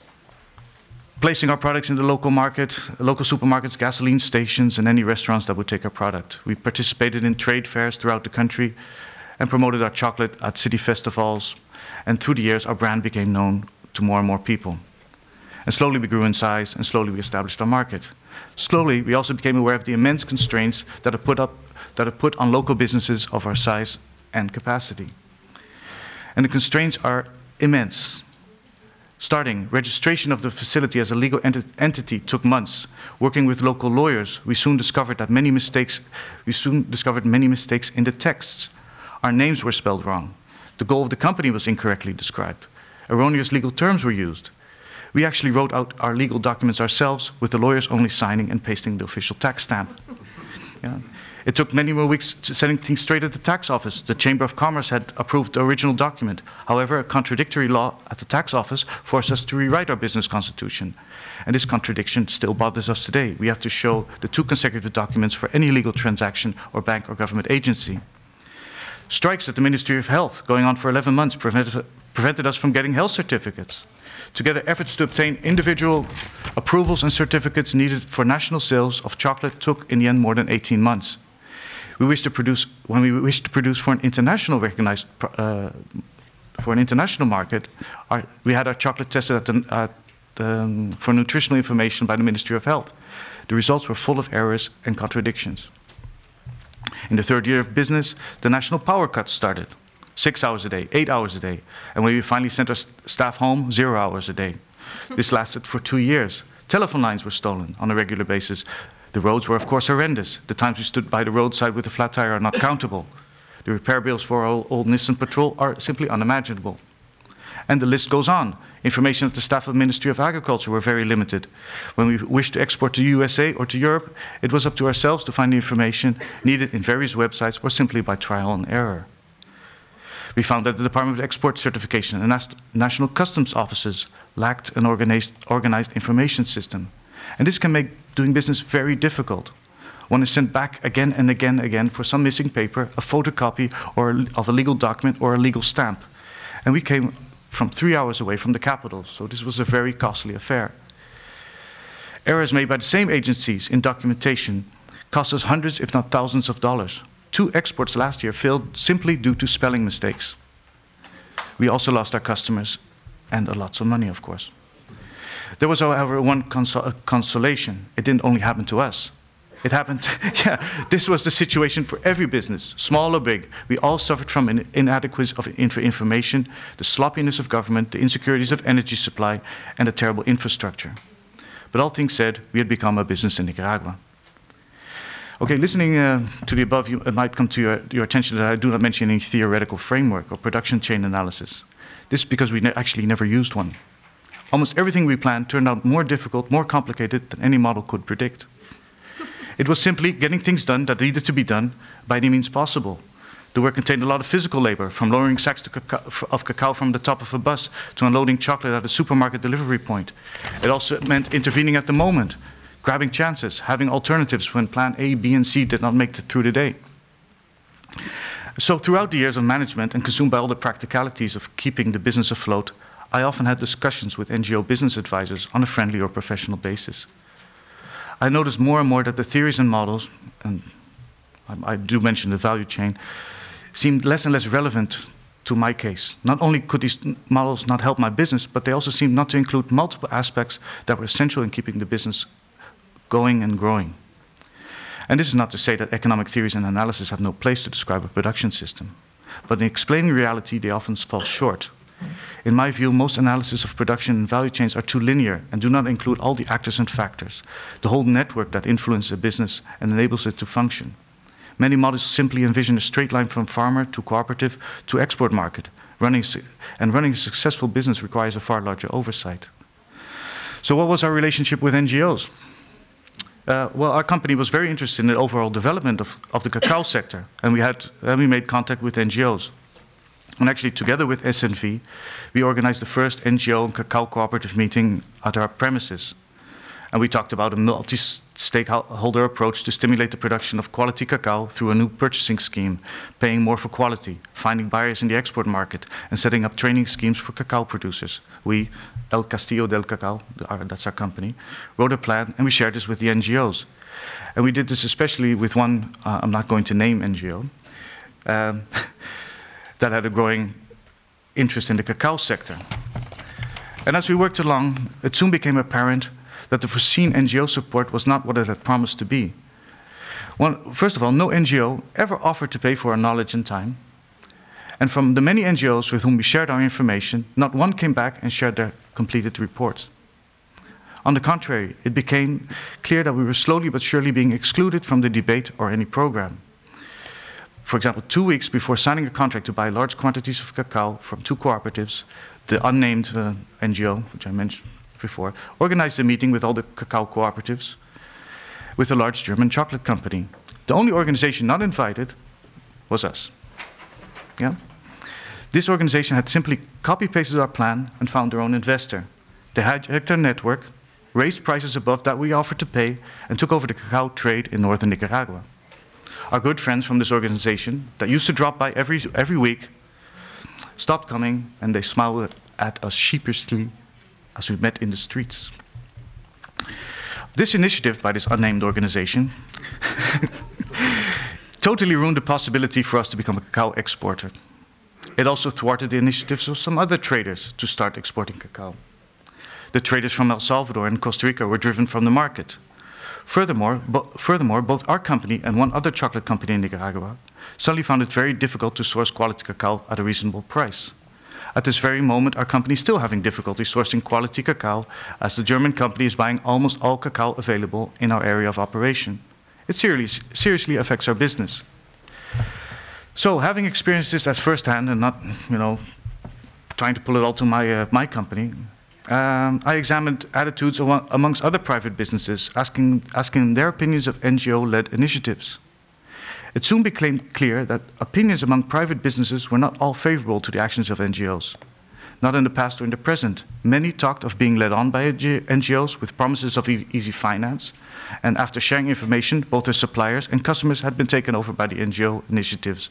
placing our products in the local market, local supermarkets, gasoline stations, and any restaurants that would take our product. We participated in trade fairs throughout the country and promoted our chocolate at city festivals. And through the years, our brand became known to more and more people. And slowly we grew in size, and slowly we established our market. Slowly, we also became aware of the immense constraints that are put, up, that are put on local businesses of our size and capacity. And the constraints are immense. Starting, registration of the facility as a legal ent entity took months. Working with local lawyers, we soon discovered that many mistakes, we soon discovered many mistakes in the texts. Our names were spelled wrong. The goal of the company was incorrectly described. Erroneous legal terms were used. We actually wrote out our legal documents ourselves with the lawyers only signing and pasting the official tax stamp. Yeah. It took many more weeks setting things straight at the tax office. The Chamber of Commerce had approved the original document. However, a contradictory law at the tax office forced us to rewrite our business constitution. And this contradiction still bothers us today. We have to show the two consecutive documents for any legal transaction or bank or government agency. Strikes at the Ministry of Health, going on for 11 months, prevented, prevented us from getting health certificates. Together, efforts to obtain individual approvals and certificates needed for national sales of chocolate took, in the end, more than 18 months. We wish to produce, when we wish to produce for an international recognized, uh, for an international market, our, we had our chocolate tested at the, at, um, for nutritional information by the Ministry of Health. The results were full of errors and contradictions. In the third year of business, the national power cuts started six hours a day, eight hours a day. And when we finally sent our staff home, zero hours a day. Hmm. This lasted for two years. Telephone lines were stolen on a regular basis. The roads were, of course, horrendous. The times we stood by the roadside with a flat tire are not countable. The repair bills for our old Nissan Patrol are simply unimaginable. And the list goes on. Information at the staff of the Ministry of Agriculture were very limited. When we wished to export to USA or to Europe, it was up to ourselves to find the information needed in various websites or simply by trial and error. We found that the Department of Export Certification and national customs offices lacked an organized, organized information system. And this can make doing business very difficult. One is sent back again and again and again for some missing paper, a photocopy or of a legal document or a legal stamp. And we came from three hours away from the capital, so this was a very costly affair. Errors made by the same agencies in documentation cost us hundreds, if not thousands of dollars. Two exports last year failed simply due to spelling mistakes. We also lost our customers and lots of money, of course. There was, however, one consol uh, consolation. It didn't only happen to us. It happened, yeah, this was the situation for every business, small or big. We all suffered from an inadequacy of information, the sloppiness of government, the insecurities of energy supply, and a terrible infrastructure. But all things said, we had become a business in Nicaragua. Okay, listening uh, to the above, you, it might come to your, your, attention that I do not mention any theoretical framework or production chain analysis. This is because we ne actually never used one. Almost everything we planned turned out more difficult, more complicated than any model could predict. It was simply getting things done that needed to be done by any means possible. The work contained a lot of physical labor, from lowering sacks cacao, of cacao from the top of a bus to unloading chocolate at a supermarket delivery point. It also meant intervening at the moment, grabbing chances, having alternatives when plan A, B, and C did not make it through the day. So throughout the years of management and consumed by all the practicalities of keeping the business afloat, I often had discussions with NGO business advisors on a friendly or professional basis. I noticed more and more that the theories and models, and I, do mention the value chain, seemed less and less relevant to my case. Not only could these models not help my business, but they also seemed not to include multiple aspects that were essential in keeping the business going and growing. And this is not to say that economic theories and analysis have no place to describe a production system, but in explaining reality, they often fall short. In my view, most analysis of production and value chains are too linear and do not include all the actors and factors, the whole network that influences a business and enables it to function. Many models simply envision a straight line from farmer to cooperative to export market, running, and running a successful business requires a far larger oversight. So what was our relationship with NGOs? Uh, well, our company was very interested in the overall development of, of the cacao sector, and we, had, and we made contact with NGOs. And actually, together with SNV, we organized the first NGO and cacao cooperative meeting at our premises. And we talked about a multi stakeholder approach to stimulate the production of quality cacao through a new purchasing scheme, paying more for quality, finding buyers in the export market, and setting up training schemes for cacao producers. We, El Castillo del Cacao, that's our company, wrote a plan and we shared this with the NGOs. And we did this especially with one, uh, I'm not going to name NGO, um, that had a growing interest in the cacao sector. And as we worked along, it soon became apparent that the foreseen NGO support was not what it had promised to be. First of all, no NGO ever offered to pay for our knowledge and time. And from the many NGOs with whom we shared our information, not one came back and shared their completed reports. On the contrary, it became clear that we were slowly but surely being excluded from the debate or any program. For example, two weeks before signing a contract to buy large quantities of cacao from two cooperatives, the unnamed uh, NGO, which I mentioned before, organized a meeting with all the cacao cooperatives with a large German chocolate company. The only organization not invited was us. Yeah? This organization had simply copy pasted our plan and found their own investor. They hijacked our network, raised prices above that we offered to pay, and took over the cacao trade in northern Nicaragua. Our good friends from this organization that used to drop by every, every week stopped coming and they smiled at us sheepishly as we met in the streets. This initiative by this unnamed organization totally ruined the possibility for us to become a cacao exporter. It also thwarted the initiatives of some other traders to start exporting cacao. The traders from El Salvador and Costa Rica were driven from the market. Furthermore, bo furthermore, both our company and one other chocolate company in Nicaragua suddenly found it very difficult to source quality cacao at a reasonable price. At this very moment, our company is still having difficulty sourcing quality cacao, as the German company is buying almost all cacao available in our area of operation. It seriously, seriously affects our business. So, having experienced this at first hand and not, you know, trying to pull it all to my, uh, my company, um, I examined attitudes amongst other private businesses, asking, asking their opinions of NGO led initiatives. It soon became clear that opinions among private businesses were not all favorable to the actions of NGOs. Not in the past or in the present. Many talked of being led on by NGOs with promises of e easy finance, and after sharing information, both their suppliers and customers had been taken over by the NGO initiatives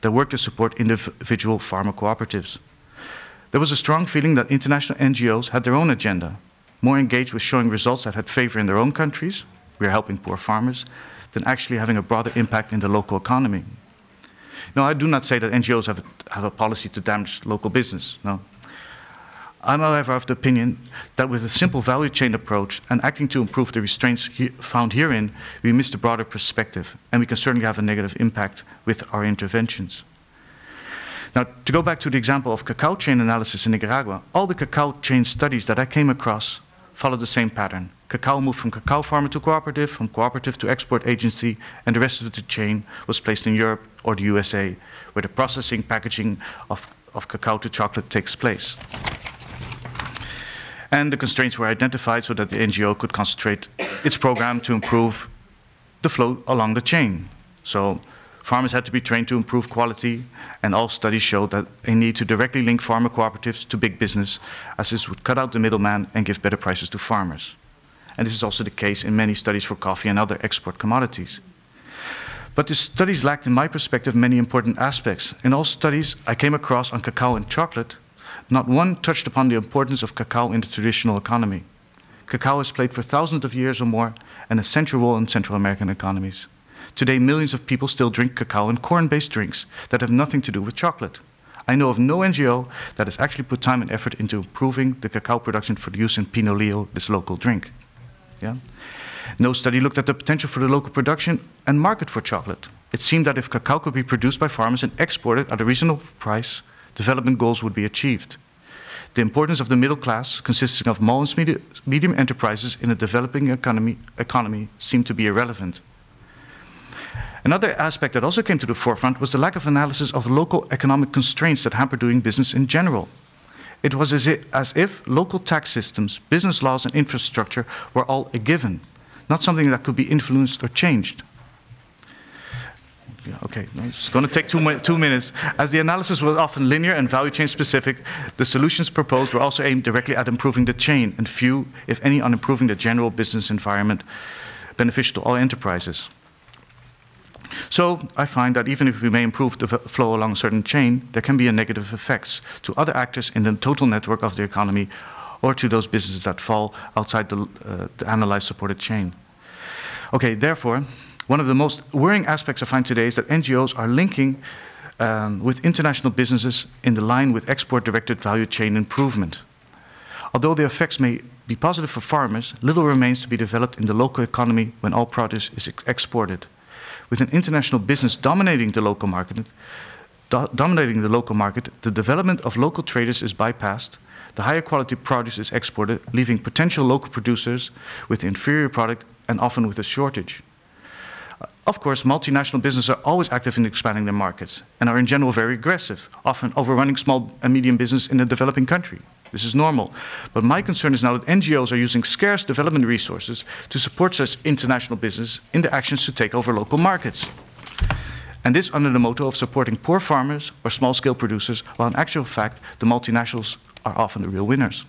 that work to support individual farmer cooperatives. There was a strong feeling that international NGOs had their own agenda, more engaged with showing results that had favor in their own countries, we are helping poor farmers, than actually having a broader impact in the local economy. Now, I do not say that NGOs have a, have a policy to damage local business. No. I'm, however, of the opinion that with a simple value chain approach and acting to improve the restraints he found herein, we miss the broader perspective, and we can certainly have a negative impact with our interventions. Now, to go back to the example of cacao chain analysis in Nicaragua, all the cacao chain studies that I came across followed the same pattern. Cacao moved from cacao farmer to cooperative, from cooperative to export agency, and the rest of the chain was placed in Europe or the USA, where the processing, packaging of, of cacao to chocolate takes place. And the constraints were identified so that the NGO could concentrate its program to improve the flow along the chain. So farmers had to be trained to improve quality, and all studies showed that a need to directly link farmer cooperatives to big business, as this would cut out the middleman and give better prices to farmers and this is also the case in many studies for coffee and other export commodities. But the studies lacked, in my perspective, many important aspects. In all studies I came across on cacao and chocolate, not one touched upon the importance of cacao in the traditional economy. Cacao has played for thousands of years or more an essential role in Central American economies. Today, millions of people still drink cacao and corn based drinks that have nothing to do with chocolate. I know of no NGO that has actually put time and effort into improving the cacao production for use in Pinolillo, this local drink. Yeah? No study looked at the potential for the local production and market for chocolate. It seemed that if cacao could be produced by farmers and exported at a reasonable price, development goals would be achieved. The importance of the middle class, consisting of small and medium enterprises in a developing economy, economy, seemed to be irrelevant. Another aspect that also came to the forefront was the lack of analysis of local economic constraints that hamper doing business in general. It was as if, as if local tax systems, business laws, and infrastructure were all a given, not something that could be influenced or changed. Okay, it's going to take two, two minutes. As the analysis was often linear and value chain specific, the solutions proposed were also aimed directly at improving the chain and few, if any, on improving the general business environment beneficial to all enterprises. So I find that even if we may improve the flow along a certain chain, there can be a negative effects to other actors in the total network of the economy or to those businesses that fall outside the, uh, the analyzed supported chain. Okay, therefore, one of the most worrying aspects I find today is that NGOs are linking um, with international businesses in the line with export-directed value chain improvement. Although the effects may be positive for farmers, little remains to be developed in the local economy when all produce is ex exported with an international business dominating the local market, do dominating the local market, the development of local traders is bypassed, the higher quality produce is exported, leaving potential local producers with inferior product and often with a shortage. Of course, multinational businesses are always active in expanding their markets and are in general very aggressive, often overrunning small and medium business in a developing country. This is normal. But my concern is now that NGOs are using scarce development resources to support such international business in their actions to take over local markets. And this under the motto of supporting poor farmers or small scale producers, while in actual fact, the multinationals are often the real winners.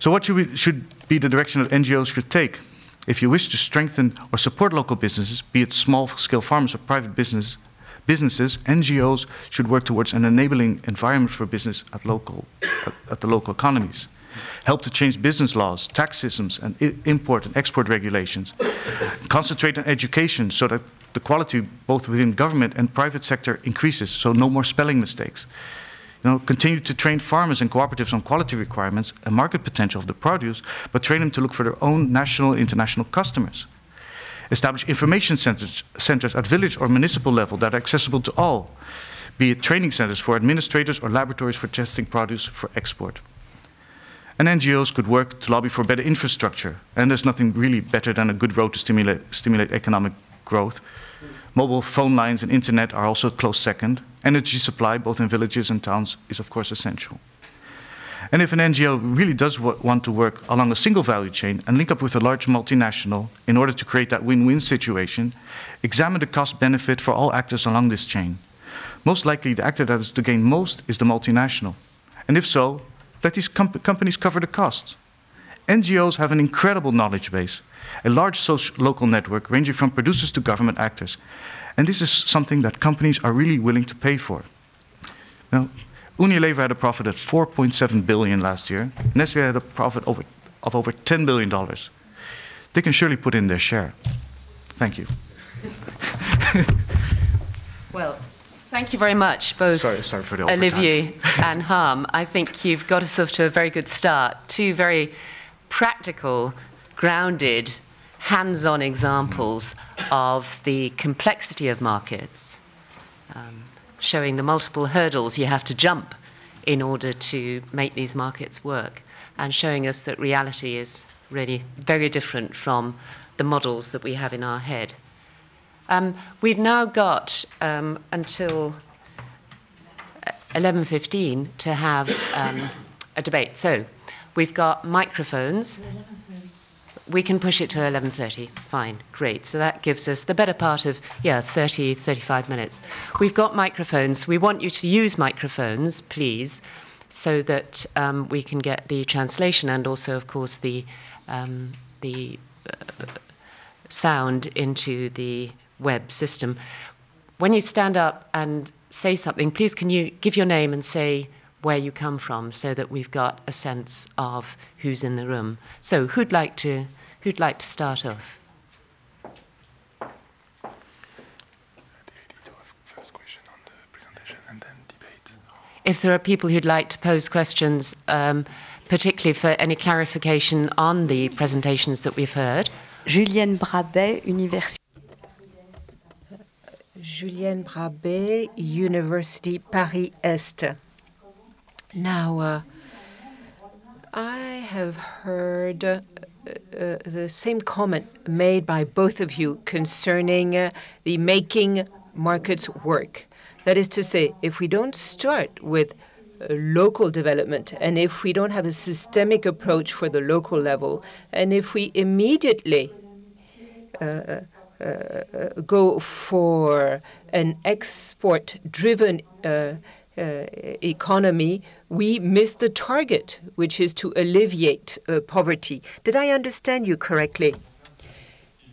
So, what should, we, should be the direction that NGOs should take? If you wish to strengthen or support local businesses, be it small scale farmers or private business, businesses, NGOs should work towards an enabling environment for business at, local, at, at the local economies. Help to change business laws, tax systems, and import and export regulations. Concentrate on education so that the quality both within government and private sector increases, so no more spelling mistakes. You know, continue to train farmers and cooperatives on quality requirements and market potential of the produce, but train them to look for their own national international customers. Establish information centers, centers at village or municipal level that are accessible to all, be it training centers for administrators or laboratories for testing produce for export. And NGOs could work to lobby for better infrastructure, and there's nothing really better than a good road to stimulate, stimulate economic growth. Mobile phone lines and internet are also close second. Energy supply, both in villages and towns, is of course essential. And if an NGO really does want to work along a single value chain and link up with a large multinational in order to create that win-win situation, examine the cost benefit for all actors along this chain. Most likely the actor that is to gain most is the multinational. And if so, let these com companies cover the costs. NGOs have an incredible knowledge base, a large social, local network ranging from producers to government actors. And this is something that companies are really willing to pay for. Now, Unilever had a profit of 4.7 billion last year. Nestle had a profit over, of over 10 billion dollars. They can surely put in their share. Thank you. well, thank you very much, both sorry, sorry for the Olivier and Harm. I think you've got us off to a very good start. Two very practical, grounded, hands-on examples of the complexity of markets. Um, showing the multiple hurdles you have to jump in order to make these markets work, and showing us that reality is really very different from the models that we have in our head. Um, we've now got um, until 11.15 to have um, a debate. So we've got microphones we can push it to 11.30. Fine, great. So that gives us the better part of, yeah, 30, 35 minutes. We've got microphones. We want you to use microphones, please, so that um, we can get the translation and also, of course, the, um, the uh, sound into the web system. When you stand up and say something, please can you give your name and say where you come from so that we've got a sense of who's in the room. So, who'd like to, who'd like to start off? If there are people who'd like to pose questions, um, particularly for any clarification on the presentations that we've heard. Julienne Brabet, Université. Julienne Brabet, University Paris-Est. Now, uh, I have heard uh, uh, the same comment made by both of you concerning uh, the making markets work. That is to say, if we don't start with uh, local development and if we don't have a systemic approach for the local level, and if we immediately uh, go for an export driven uh, economy, we miss the target, which is to alleviate uh, poverty. Did I understand you correctly?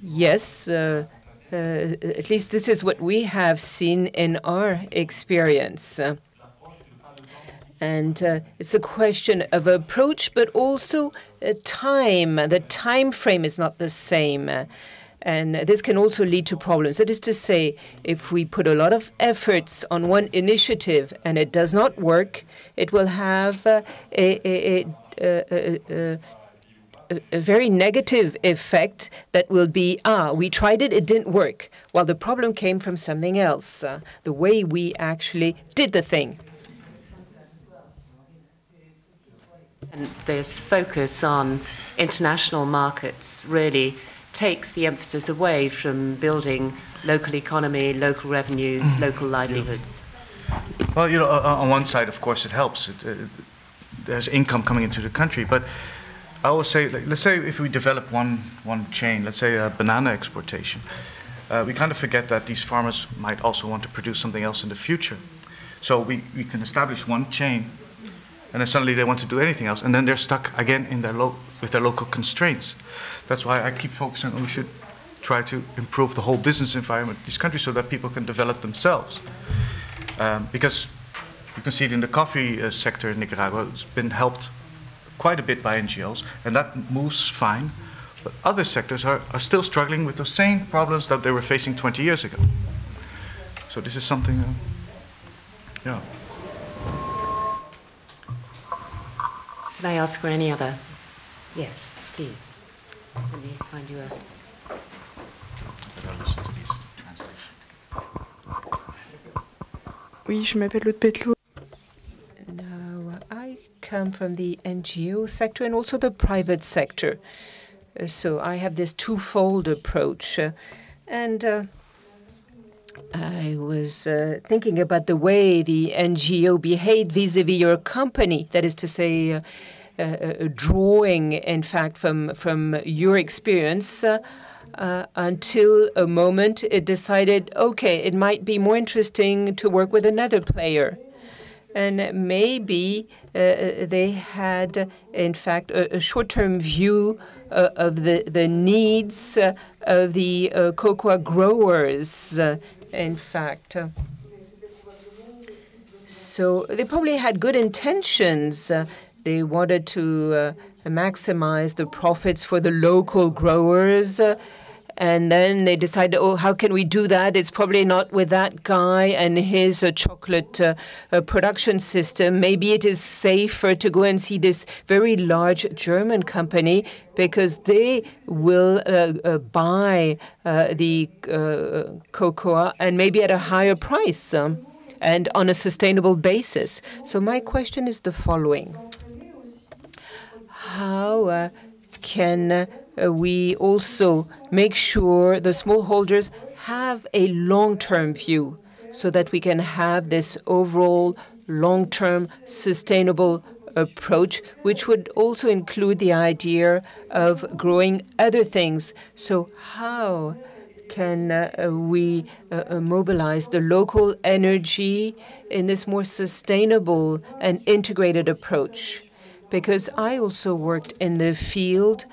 Yes. Uh, uh, at least this is what we have seen in our experience. And uh, it's a question of approach, but also uh, time. The time frame is not the same. And this can also lead to problems. That is to say, if we put a lot of efforts on one initiative and it does not work, it will have uh, a, a, a, a a very negative effect that will be ah, we tried it, it didn't work. Well, the problem came from something else, uh, the way we actually did the thing. And this focus on international markets really takes the emphasis away from building local economy, local revenues, mm. local livelihoods? Well, you know, on one side, of course, it helps. It, it, there's income coming into the country, but I always say, like, let's say if we develop one one chain, let's say a banana exportation, uh, we kind of forget that these farmers might also want to produce something else in the future. So we, we can establish one chain, and then suddenly they want to do anything else, and then they're stuck again in their lo- with their local constraints. That's why I keep focusing on we should try to improve the whole business environment in these countries so that people can develop themselves. Um, because you can see it in the coffee uh, sector in Nicaragua, it's been helped quite a bit by NGOs, and that moves fine. But other sectors are, are still struggling with the same problems that they were facing 20 years ago. So this is something, uh, yeah. Can I ask for any other? Yes, please. Let me find you a... Oui, je m'appelle Aude Petlou. Now, I come from the NGO sector and also the private sector. Uh, So I have this twofold approach. uh, And uh, I was uh, thinking about the way the NGO behaved vis-à-vis your company. That is to say, uh, drawing, in fact, from from your experience. Uh, uh, until a moment it decided, okay, it might be more interesting to work with another player. And maybe uh, they had, in fact, a, a short-term view uh, of the, the needs uh, of the uh, cocoa growers, uh, in fact. So they probably had good intentions. They wanted to uh, maximize the profits for the local growers. uh, and then they decided, oh, how can we do that? It's probably not with that guy and his uh, chocolate uh, uh, production system. Maybe it is safer to go and see this very large German company because they will uh, buy the cocoa and maybe at a higher price um, and on a sustainable basis. So my question is the following. How uh, can uh, we also make sure the smallholders have a long-term view so that we can have this overall long-term sustainable approach, which would also include the idea of growing other things. So how can uh, we mobilize the local energy in this more sustainable and integrated approach? Because I also worked in the field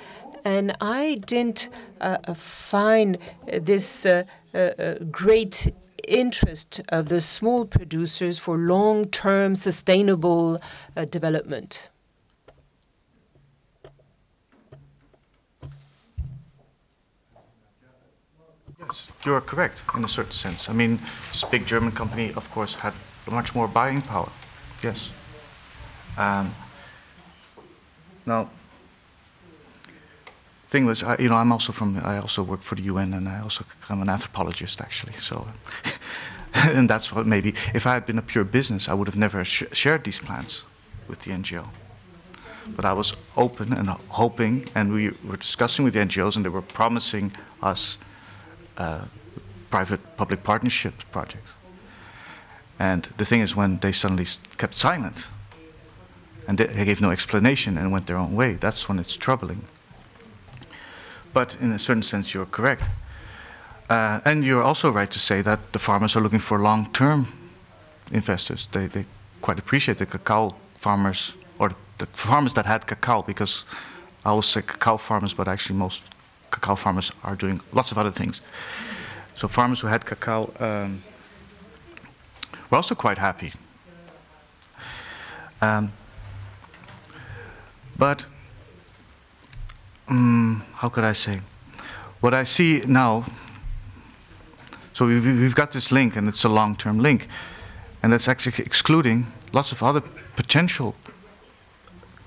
and I didn't uh, uh, find this uh, uh, uh, great interest of the small producers for long-term sustainable uh, development. Yes, you are correct in a certain sense. I mean, this big German company, of course, had much more buying power. Yes. Um, now, thing was, I, you know, I'm also from, I also work for the UN, and I also I'm an anthropologist actually. So, and that's what maybe if I had been a pure business, I would have never sh shared these plans with the NGO. But I was open and hoping, and we were discussing with the NGOs, and they were promising us uh, private-public partnership projects. And the thing is, when they suddenly kept silent, and they, gave no explanation and went their own way, that's when it's troubling. But in a certain sense, you're correct. Uh, and you're also right to say that the farmers are looking for long-term investors. They, they quite appreciate the cacao farmers, or the farmers that had cacao, because I always say cacao farmers, but actually most cacao farmers are doing lots of other things. So farmers who had cacao um, were also quite happy. Um, but um, how could I say? What I see now, so we've, we've got this link, and it's a long-term link, and that's actually excluding lots of other potential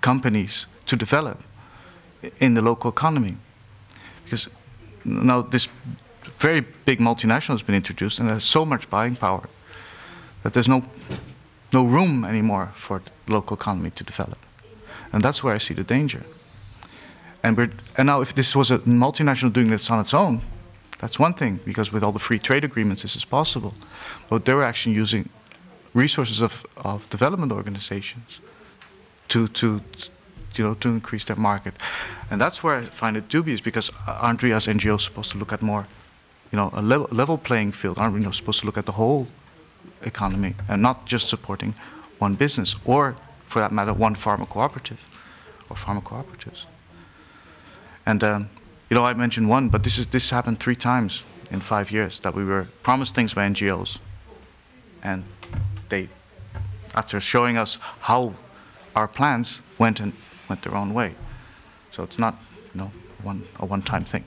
companies to develop in the local economy. Because now this very big multinational has been introduced, and there's so much buying power that there's no, no room anymore for the local economy to develop. And that's where I see the danger. And, we're, and now, if this was a multinational doing this on its own, that's one thing, because with all the free trade agreements, this is possible. But they're actually using resources of, of development organizations to, to, you know, to increase their market. And that's where I find it dubious, because aren't we as NGOs supposed to look at more, you know, a level, level playing field? Aren't we you know, supposed to look at the whole economy and not just supporting one business, or for that matter, one farmer cooperative or farmer cooperatives? And um, you know, I mentioned one, but this is this happened three times in five years that we were promised things by NGOs, and they, after showing us how our plans went and went their own way. So it's not, you know, one a one-time thing.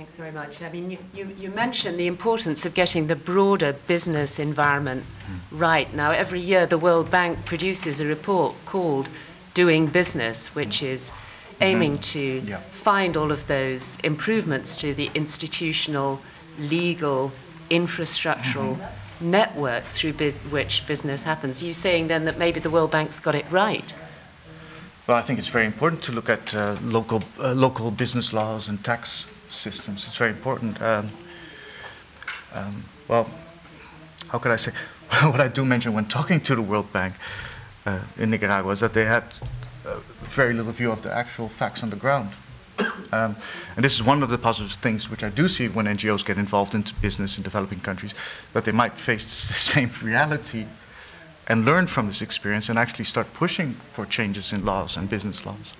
Thanks very much. I mean, you, you, you, mentioned the importance of getting the broader business environment mm. right. Now, every year the World Bank produces a report called Doing Business, which is aiming mm-hmm. to yeah. find all of those improvements to the institutional, legal, infrastructural mm-hmm. network through bu- which business happens. Are you saying then that maybe the World Bank's got it right? Well, I think it's very important to look at uh, local, uh, local business laws and tax systems. It's very important. Um, um, well, how could I say? what I do mention when talking to the World Bank uh, in Nicaragua is that they had very little view of the actual facts on the ground. Um, and this is one of the positive things which I do see when NGOs get involved into business in developing countries, that they might face the same reality and learn from this experience and actually start pushing for changes in laws and business laws.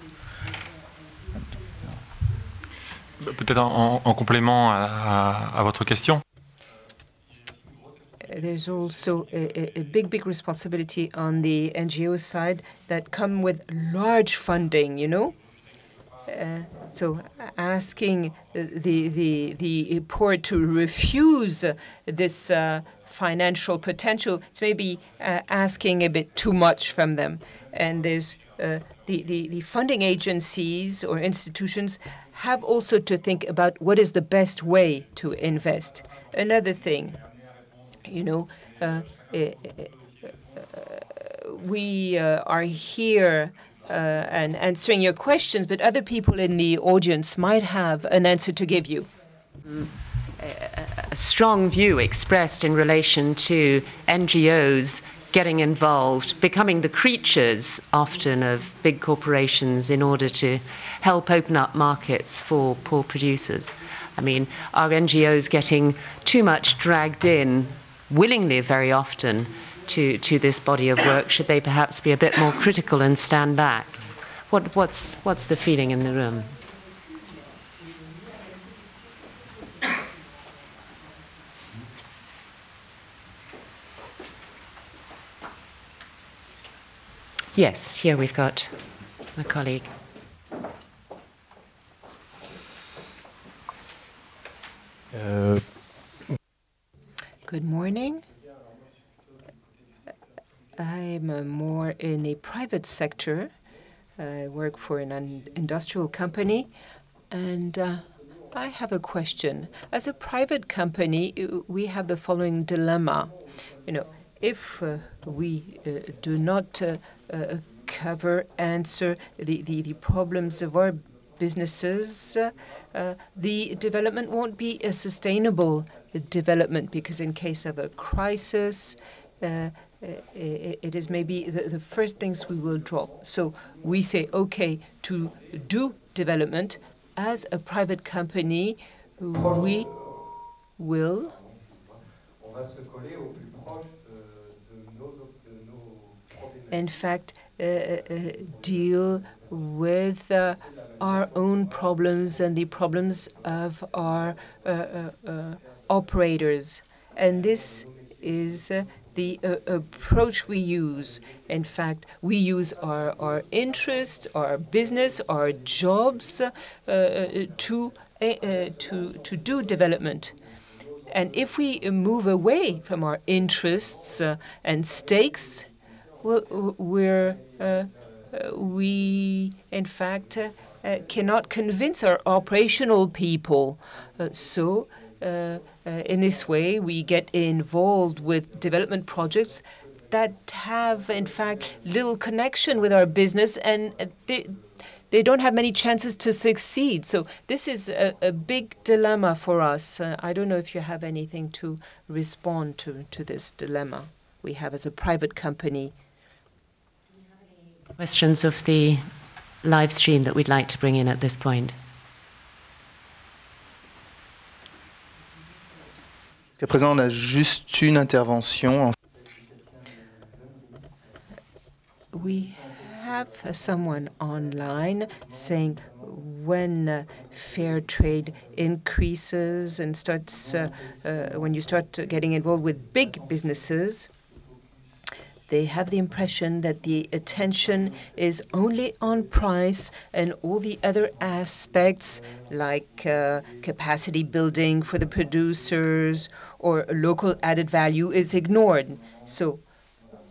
Peut-être en, en, complément à, à, à votre question. there's also a, a, big, big responsibility on the NGO side that come with large funding, you know? Uh, so asking the, the, the poor to refuse this uh, financial potential, it's maybe uh, asking a bit too much from them. And there's uh, the, the, the funding agencies or institutions have also to think about what is the best way to invest. Another thing, you know, uh, eh, eh, uh, we uh, are here uh, and answering your questions, but other people in the audience might have an answer to give you. Mm. A strong view expressed in relation to NGOs getting involved, becoming the creatures often of big corporations in order to help open up markets for poor producers. I mean, are NGOs getting too much dragged in willingly very often to, to this body of work? Should they perhaps be a bit more critical and stand back? What, what's, what's the feeling in the room? Yes, here we've got my colleague. Uh, Good morning. I'm more in the private sector. I work for an industrial company, and uh, I have a question. As a private company, we have the following dilemma. You know, if uh, we uh, do not uh, cover, answer the, the, the problems of our businesses, uh, the development won't be a sustainable development because in case of a crisis, uh, it is maybe the, the, first things we will drop. So we say, okay, to do development as a private company, we will in fact uh, uh, deal with uh, our own problems and the problems of our uh, uh, uh, operators. And this is the approach we use. In fact, we use our, our interests, our business, our jobs to, to, to do development. And if we move away from our interests uh, and stakes, we're, uh, we, in fact, uh, uh, cannot convince our operational people. Uh, so, uh, in this way, we get involved with development projects that have, in fact, little connection with our business and they, they don't have many chances to succeed. So this is a, a big dilemma for us. Uh, I don't know if you have anything to respond to, to this dilemma we have as a private company. Questions of the live stream that we'd like to bring in at this point? Jusqu'à présent, on a juste une intervention. We have someone online saying when uh, fair trade increases and starts, uh, uh, when you start getting involved with big businesses, they have the impression that the attention is only on price and all the other aspects like uh, capacity building for the producers or local added value is ignored. So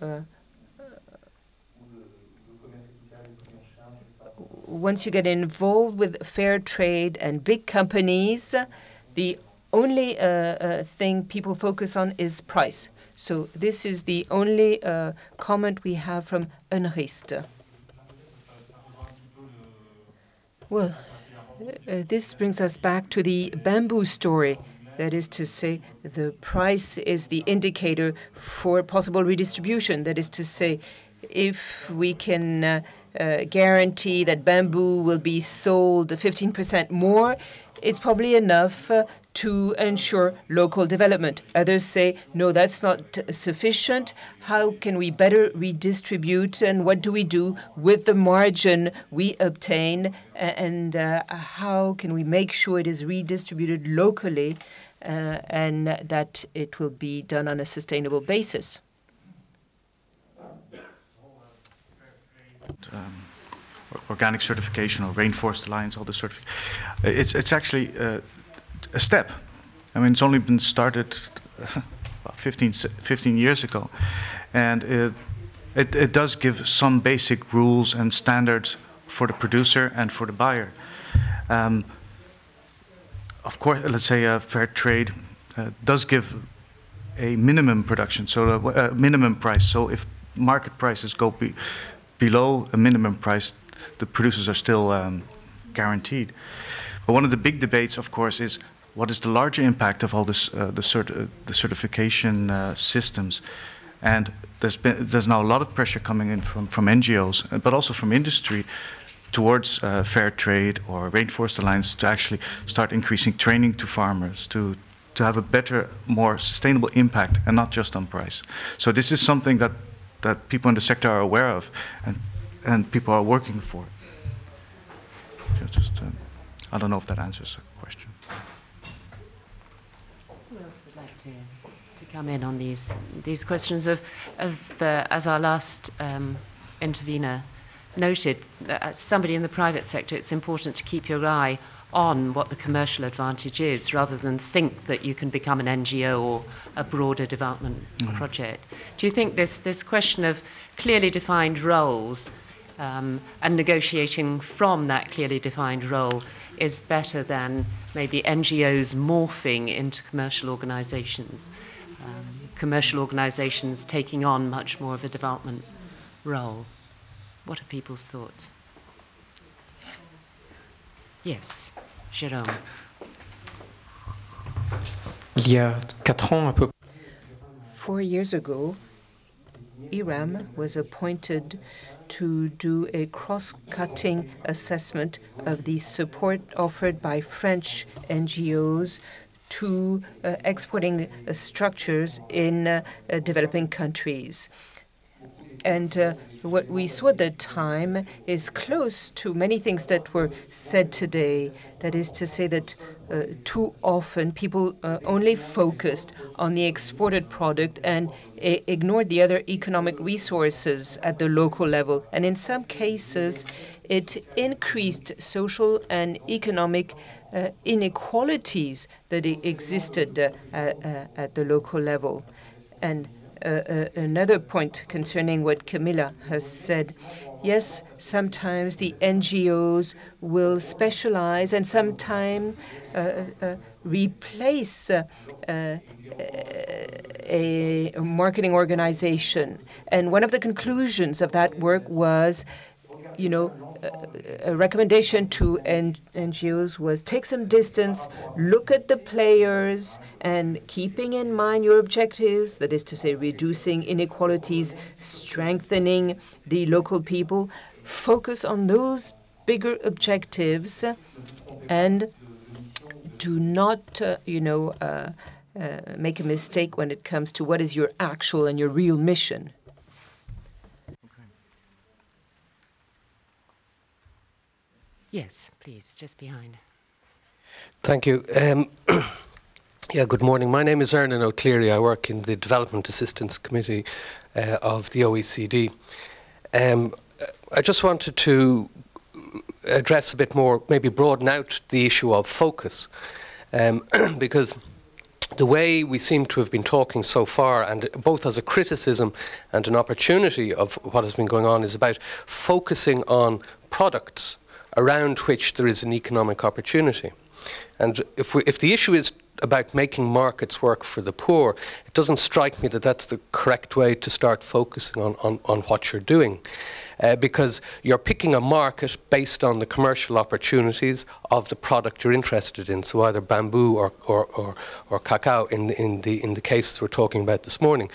uh, once you get involved with fair trade and big companies, the only uh, uh, thing people focus on is price. So this is the only uh, comment we have from Unrist. Well, uh, this brings us back to the bamboo story. That is to say, the price is the indicator for possible redistribution. That is to say, if we can uh, uh, guarantee that bamboo will be sold 15% more, it's probably enough uh, to ensure local development. Others say, no, that's not sufficient. How can we better redistribute, and what do we do with the margin we obtain, and uh, how can we make sure it is redistributed locally uh, and that it will be done on a sustainable basis? Um, organic certification or rainforest alliance, all the of. It's it's actually uh, a step. I mean, it's only been started uh, 15, 15 years ago, and it, it, it does give some basic rules and standards for the producer and for the buyer. Um, of course, let's say a fair trade uh, does give a minimum production, so a, a, minimum price. So if market prices go be, below a minimum price, the producers are still um, guaranteed. But one of the big debates, of course, is what is the larger impact of all this, uh, the, cert uh, the, certification uh, systems? And there's, been, there's now a lot of pressure coming in from, from NGOs, uh, but also from industry towards uh, fair trade or rainforest alliance to actually start increasing training to farmers to, to have a better, more sustainable impact and not just on price. So this is something that, that people in the sector are aware of and, and people are working for. Just, I don't know if that answers the question. Who else would like to, to come in on these these questions of of uh, as our last um, intervener noted, as somebody in the private sector, it's important to keep your eye on what the commercial advantage is rather than think that you can become an NGO or a broader development mm. project. Do you think this, this question of clearly defined roles um, and negotiating from that clearly defined role is better than maybe NGOs morphing into commercial organizations? um, commercial organizations taking on much more of a development role. What are people's thoughts? Yes, Jérôme. Il y a quatre ans, à peu Four years ago, IRAM was appointed to do a cross-cutting assessment of the support offered by French NGOs to uh, exporting uh, structures in uh, developing countries. And uh, what we saw at the time is close to many things that were said today. That is to say that uh, too often people uh, only focused on the exported product and ignored the other economic resources at the local level. And in some cases, it increased social and economic uh, inequalities that existed uh, uh, at the local level. And uh, another point concerning what Camilla has said. Yes, sometimes the NGOs will specialize and sometimes uh, uh, replace uh, a marketing organization. And one of the conclusions of that work was you know, a recommendation to NGOs was take some distance, look at the players, and keeping in mind your objectives, that is to say, reducing inequalities, strengthening the local people, focus on those bigger objectives, and do not, uh, you know, uh, uh, make a mistake when it comes to what is your actual and your real mission. Yes, please, just behind. Thank you. Um, yeah, good morning. My name is Ernan O'Cleary. I work in the Development Assistance Committee uh, of the OECD. Um, I just wanted to address a bit more, maybe broaden out the issue of focus, um, because the way we seem to have been talking so far, and both as a criticism and an opportunity of what has been going on, is about focusing on products around which there is an economic opportunity. And if, we, if the issue is about making markets work for the poor, it doesn't strike me that that's the correct way to start focusing on, on, on what you're doing uh, because you're picking a market based on the commercial opportunities of the product you're interested in. So either bamboo or, or, or, or cacao in, in, the, in the cases we're talking about this morning.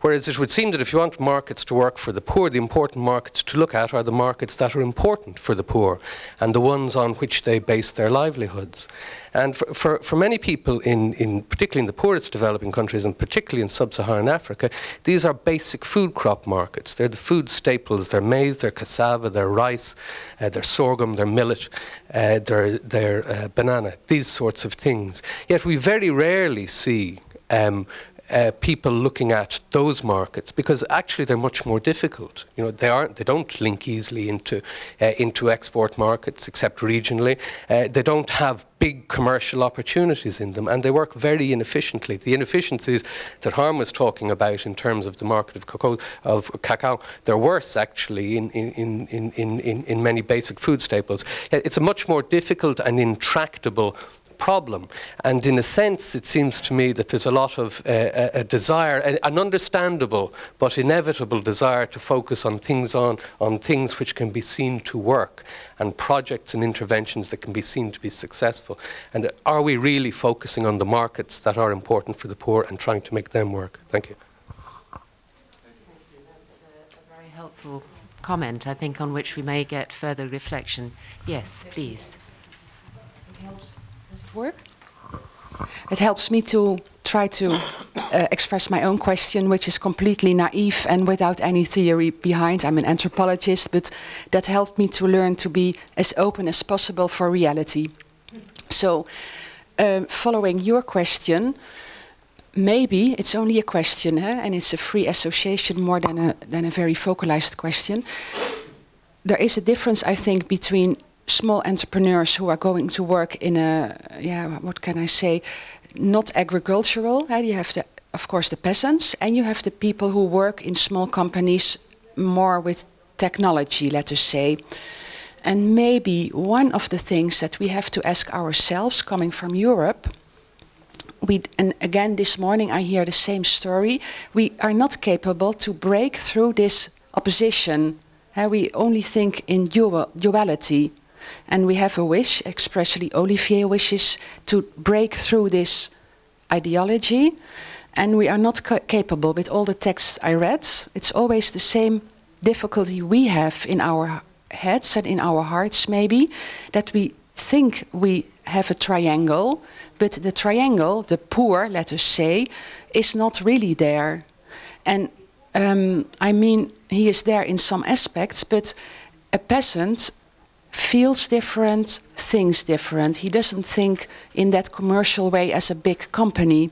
Whereas it would seem that if you want markets to work for the poor, the important markets to look at are the markets that are important for the poor and the ones on which they base their livelihoods. And for, for, for many people, in, in, particularly in the poorest developing countries and particularly in sub-Saharan Africa, these are basic food crop markets. They're the food staples. They're maize, they're cassava, they're rice, uh, they're sorghum, they're millet, uh, they're uh, banana, these sorts of things. Yet we very rarely see um, uh, people looking at those markets because actually they're much more difficult. You know, they aren't, they don't link easily into uh, into export markets except regionally. Uh, they don't have big commercial opportunities in them, and they work very inefficiently. The inefficiencies that Harm was talking about in terms of the market of cacao, of cacao they're worse actually in, in, in, in, in, in many basic food staples. It's a much more difficult and intractable problem. And in a sense, it seems to me that there's a lot of uh, a, a desire, an understandable but inevitable desire to focus on things on, on things which can be seen to work and projects and interventions that can be seen to be successful. And are we really focusing on the markets that are important for the poor and trying to make them work? Thank you. That's a very helpful comment, I think, on which we may get further reflection. Yes, please work? It helps me to try to uh, express my own question, which is completely naive and without any theory behind. I'm an anthropologist, but that helped me to learn to be as open as possible for reality. So, uh, following your question, maybe it's only a question, and it's a free association more than a, than a very focalized question. There is a difference, I think, between small entrepreneurs who are going to work in a yeah what can I say not agricultural. And you have the of course the peasants and you have the people who work in small companies more with technology let us say. And maybe one of the things that we have to ask ourselves coming from Europe we and again this morning I hear the same story we are not capable to break through this opposition. Uh, we only think in dual, duality and we have a wish, especially Olivier wishes, to break through this ideology. And we are not ca capable with all the texts I read. It's always the same difficulty we have in our heads and in our hearts, maybe, that we think we have a triangle, but the triangle, the poor, let us say, is not really there. And um, I mean, he is there in some aspects, but a peasant feels different, thinks different. He doesn't think in that commercial way as a big company.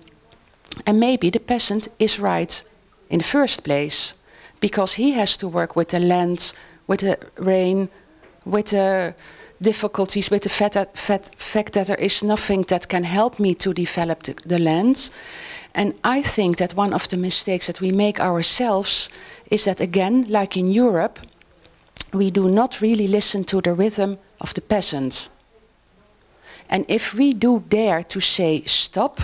And maybe the peasant is right in the first place because he has to work with the land, with the rain, with the difficulties, with the fact fact that there is nothing that can help me to develop the, the land. And I think that one of the mistakes that we make ourselves is that, again, like in Europe, we do not really listen to the rhythm of the peasants. And if we do dare to say stop,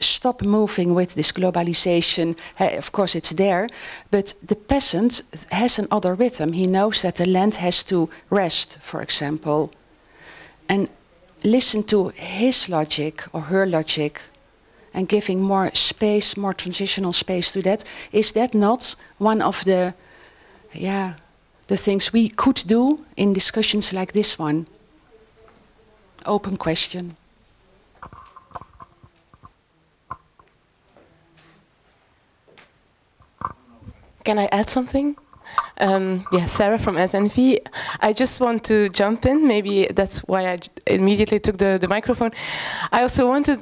stop moving with this globalization, of course it's there, but the peasant has another rhythm. He knows that the land has to rest, for example. And listen to his logic or her logic and giving more space, more transitional space to that. Is that not one of the, yeah, the things we could do in discussions like this one? Open question. Can I add something? Um, yeah, Sarah from SNV. I just want to jump in. Maybe that's why I immediately took the, the microphone. I also wanted,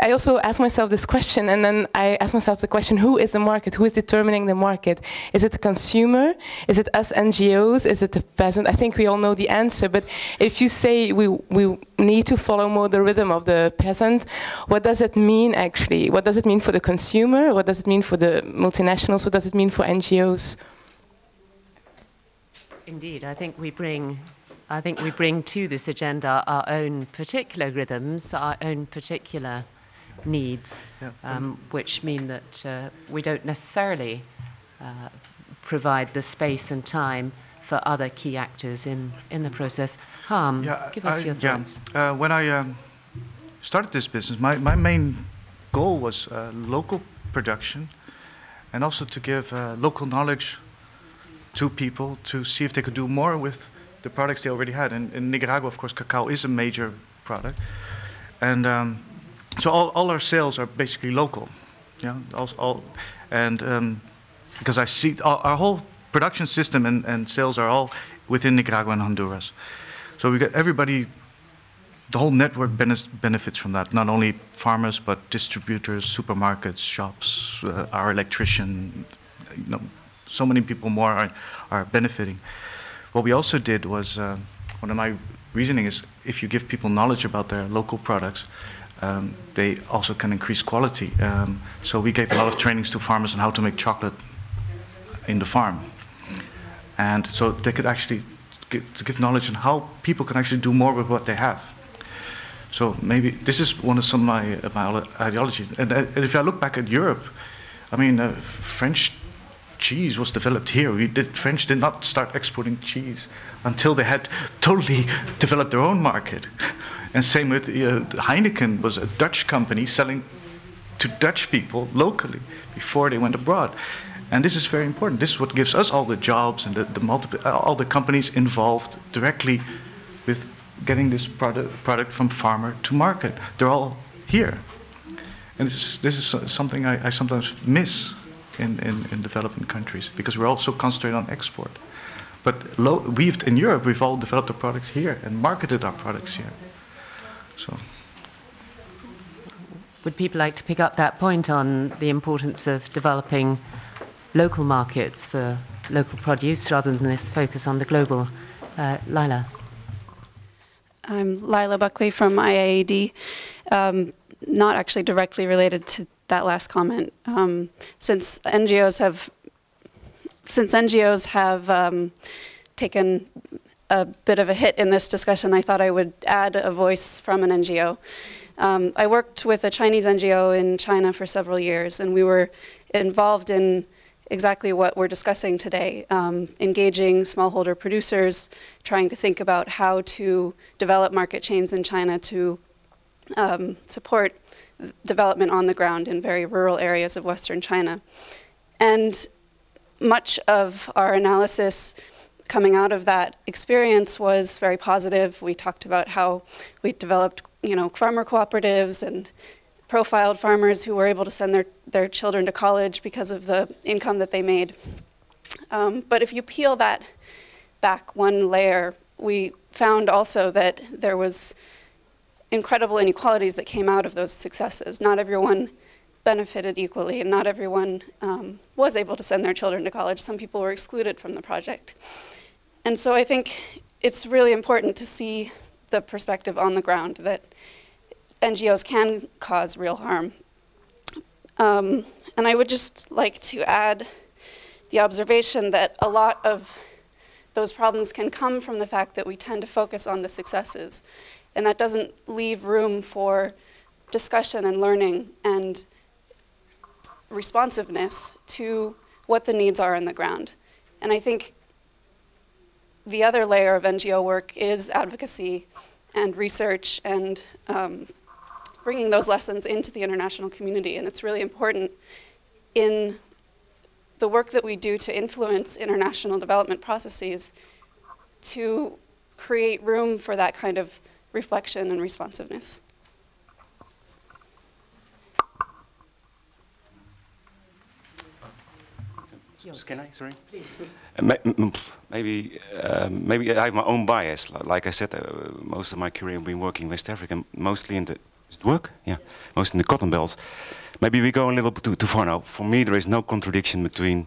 I also asked myself this question, and then I asked myself the question: Who is the market? Who is determining the market? Is it the consumer? Is it us NGOs? Is it the peasant? I think we all know the answer. But if you say we we need to follow more the rhythm of the peasant, what does it mean actually? What does it mean for the consumer? What does it mean for the multinationals? What does it mean for NGOs? Indeed, I think we bring, I think we bring to this agenda our own particular rhythms, our own particular needs, yeah. um, which mean that uh, we don't necessarily uh, provide the space and time for other key actors in, in the process. Harm, yeah, give us I, your thoughts. Yeah. Uh, when I um, started this business, my, my main goal was uh, local production and also to give uh, local knowledge to people to see if they could do more with the products they already had. And in Nicaragua, of course, cacao is a major product. And um, so all, all our sales are basically local. Yeah, all, all and um, because I see our, our whole production system and, and sales are all within Nicaragua and Honduras. So we got everybody, the whole network benefits from that. Not only farmers, but distributors, supermarkets, shops, uh, our electrician, you know, so many people more are, are benefiting. What we also did was, uh, one of my reasoning is if you give people knowledge about their local products, um, they also can increase quality. Um, so we gave a lot of trainings to farmers on how to make chocolate in the farm. And so they could actually give, to give knowledge on how people can actually do more with what they have. So maybe this is one of some of my, my ideologies. And, uh, and, if I look back at Europe, I mean, uh, French cheese was developed here. We did, French did not start exporting cheese until they had totally developed their own market. And same with uh, Heineken was a Dutch company selling to Dutch people locally before they went abroad. And this is very important. This is what gives us all the jobs and the, the multiple, all the companies involved directly with getting this product, product from farmer to market. They're all here. And this is, this is something I, I sometimes miss in, in, in developing countries because we're all so concentrated on export. But low, we've, in Europe, we've all developed our products here and marketed our products here. So. Would people like to pick up that point on the importance of developing local markets for local produce rather than this focus on the global? Uh, Lila. I'm Lila Buckley from IIED. Um, not actually directly related to that last comment. Um, since NGOs have, since NGOs have um, taken a bit of a hit in this discussion, I thought I would add a voice from an NGO. Um, I worked with a Chinese NGO in China for several years, and we were involved in exactly what we're discussing today, um, engaging smallholder producers, trying to think about how to develop market chains in China to um, support development on the ground in very rural areas of Western China. And much of our analysis coming out of that experience was very positive. We talked about how we developed, you know, farmer cooperatives and profiled farmers who were able to send their, their children to college because of the income that they made. Um, but if you peel that back one layer, we found also that there was incredible inequalities that came out of those successes. Not everyone benefited equally, and not everyone um, was able to send their children to college. Some people were excluded from the project. And so I think it's really important to see the perspective on the ground that NGOs can cause real harm. Um, and I would just like to add the observation that a lot of those problems can come from the fact that we tend to focus on the successes and that doesn't leave room for discussion and learning and responsiveness to what the needs are on the ground. And I think the other layer of NGO work is advocacy and research and um, bringing those lessons into the international community. And it's really important in the work that we do to influence international development processes to create room for that kind of reflection and responsiveness. Can I? Sorry. Uh, maybe, uh, maybe I have my own bias. Like I said, uh, most of my career I've been working in West Africa, mostly in the work, yeah, mostly in the cotton belts. Maybe we go a little bit too, too far now. For me, there is no contradiction between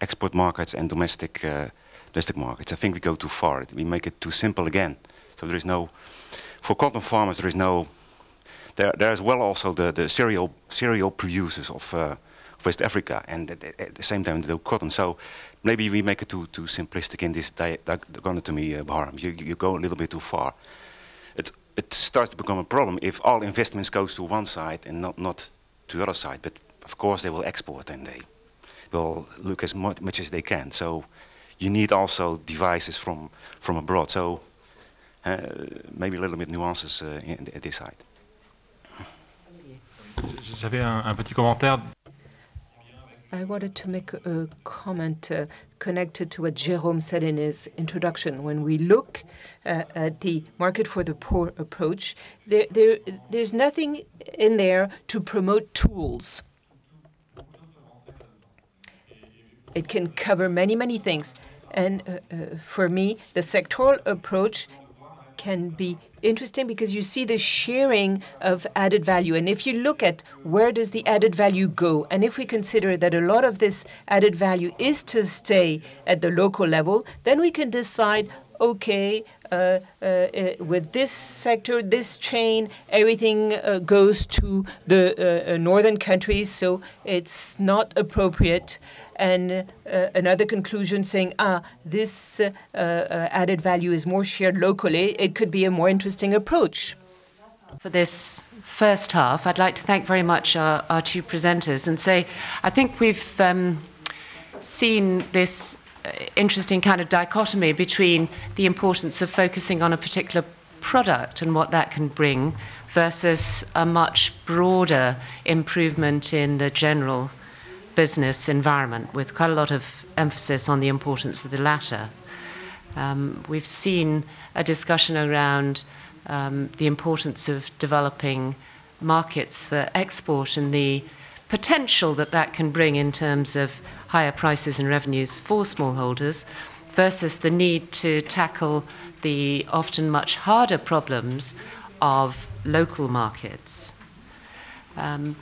export markets and domestic uh, domestic markets. I think we go too far. We make it too simple again. So there is no, for cotton farmers, there is no. There, there as well also the, the cereal cereal producers of. Uh, West Africa, and at, the same time they do cotton. So maybe we make it too too simplistic in this dichotomy, uh, Bahram. You, you go a little bit too far. It it starts to become a problem if all investments goes to one side and not not to the other side. But of course they will export and they will look as much, much as they can. So you need also devices from from abroad. So maybe a little bit nuances uh, in, in this side. J'avais un, un petit commentaire. I wanted to make a comment uh, connected to what Jérôme said in his introduction. When we look uh, at the market for the poor approach, there, there, there's nothing in there to promote tools. It can cover many, many things. And uh, uh for me, the sectoral approach can be interesting because you see the sharing of added value. And if you look at where does the added value go, and if we consider that a lot of this added value is to stay at the local level, then we can decide okay, with this sector, this chain, everything uh, goes to the uh, uh, northern countries, so it's not appropriate. And another conclusion saying, ah, this added value is more shared locally, it could be a more interesting approach. For this first half, I'd like to thank very much our, our two presenters and say I think we've um, seen this uh, interesting kind of dichotomy between the importance of focusing on a particular product and what that can bring versus a much broader improvement in the general business environment with quite a lot of emphasis on the importance of the latter. Um, we've seen a discussion around um, the importance of developing markets for export and the potential that that can bring in terms of higher prices and revenues for smallholders versus the need to tackle the often much harder problems of local markets. Um,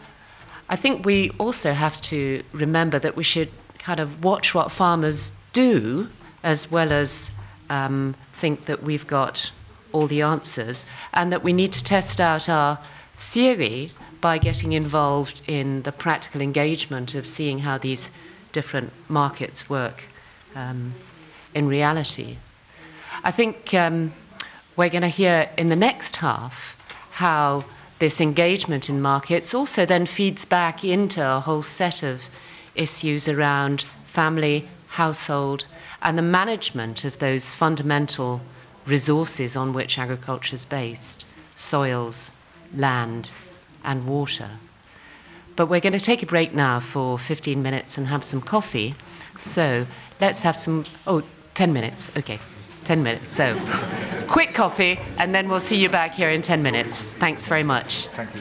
I think we also have to remember that we should kind of watch what farmers do as well as um, think that we've got all the answers and that we need to test out our theory by getting involved in the practical engagement of seeing how these different markets work um, in reality. I think um, we're going to hear in the next half how this engagement in markets also then feeds back into a whole set of issues around family, household, and the management of those fundamental resources on which agriculture is based soils, land, and water. But we're going to take a break now for 15 minutes and have some coffee. So let's have some, oh, 10 minutes. Okay, 10 minutes. So quick coffee, and then we'll see you back here in 10 minutes. Thanks very much. Thank you.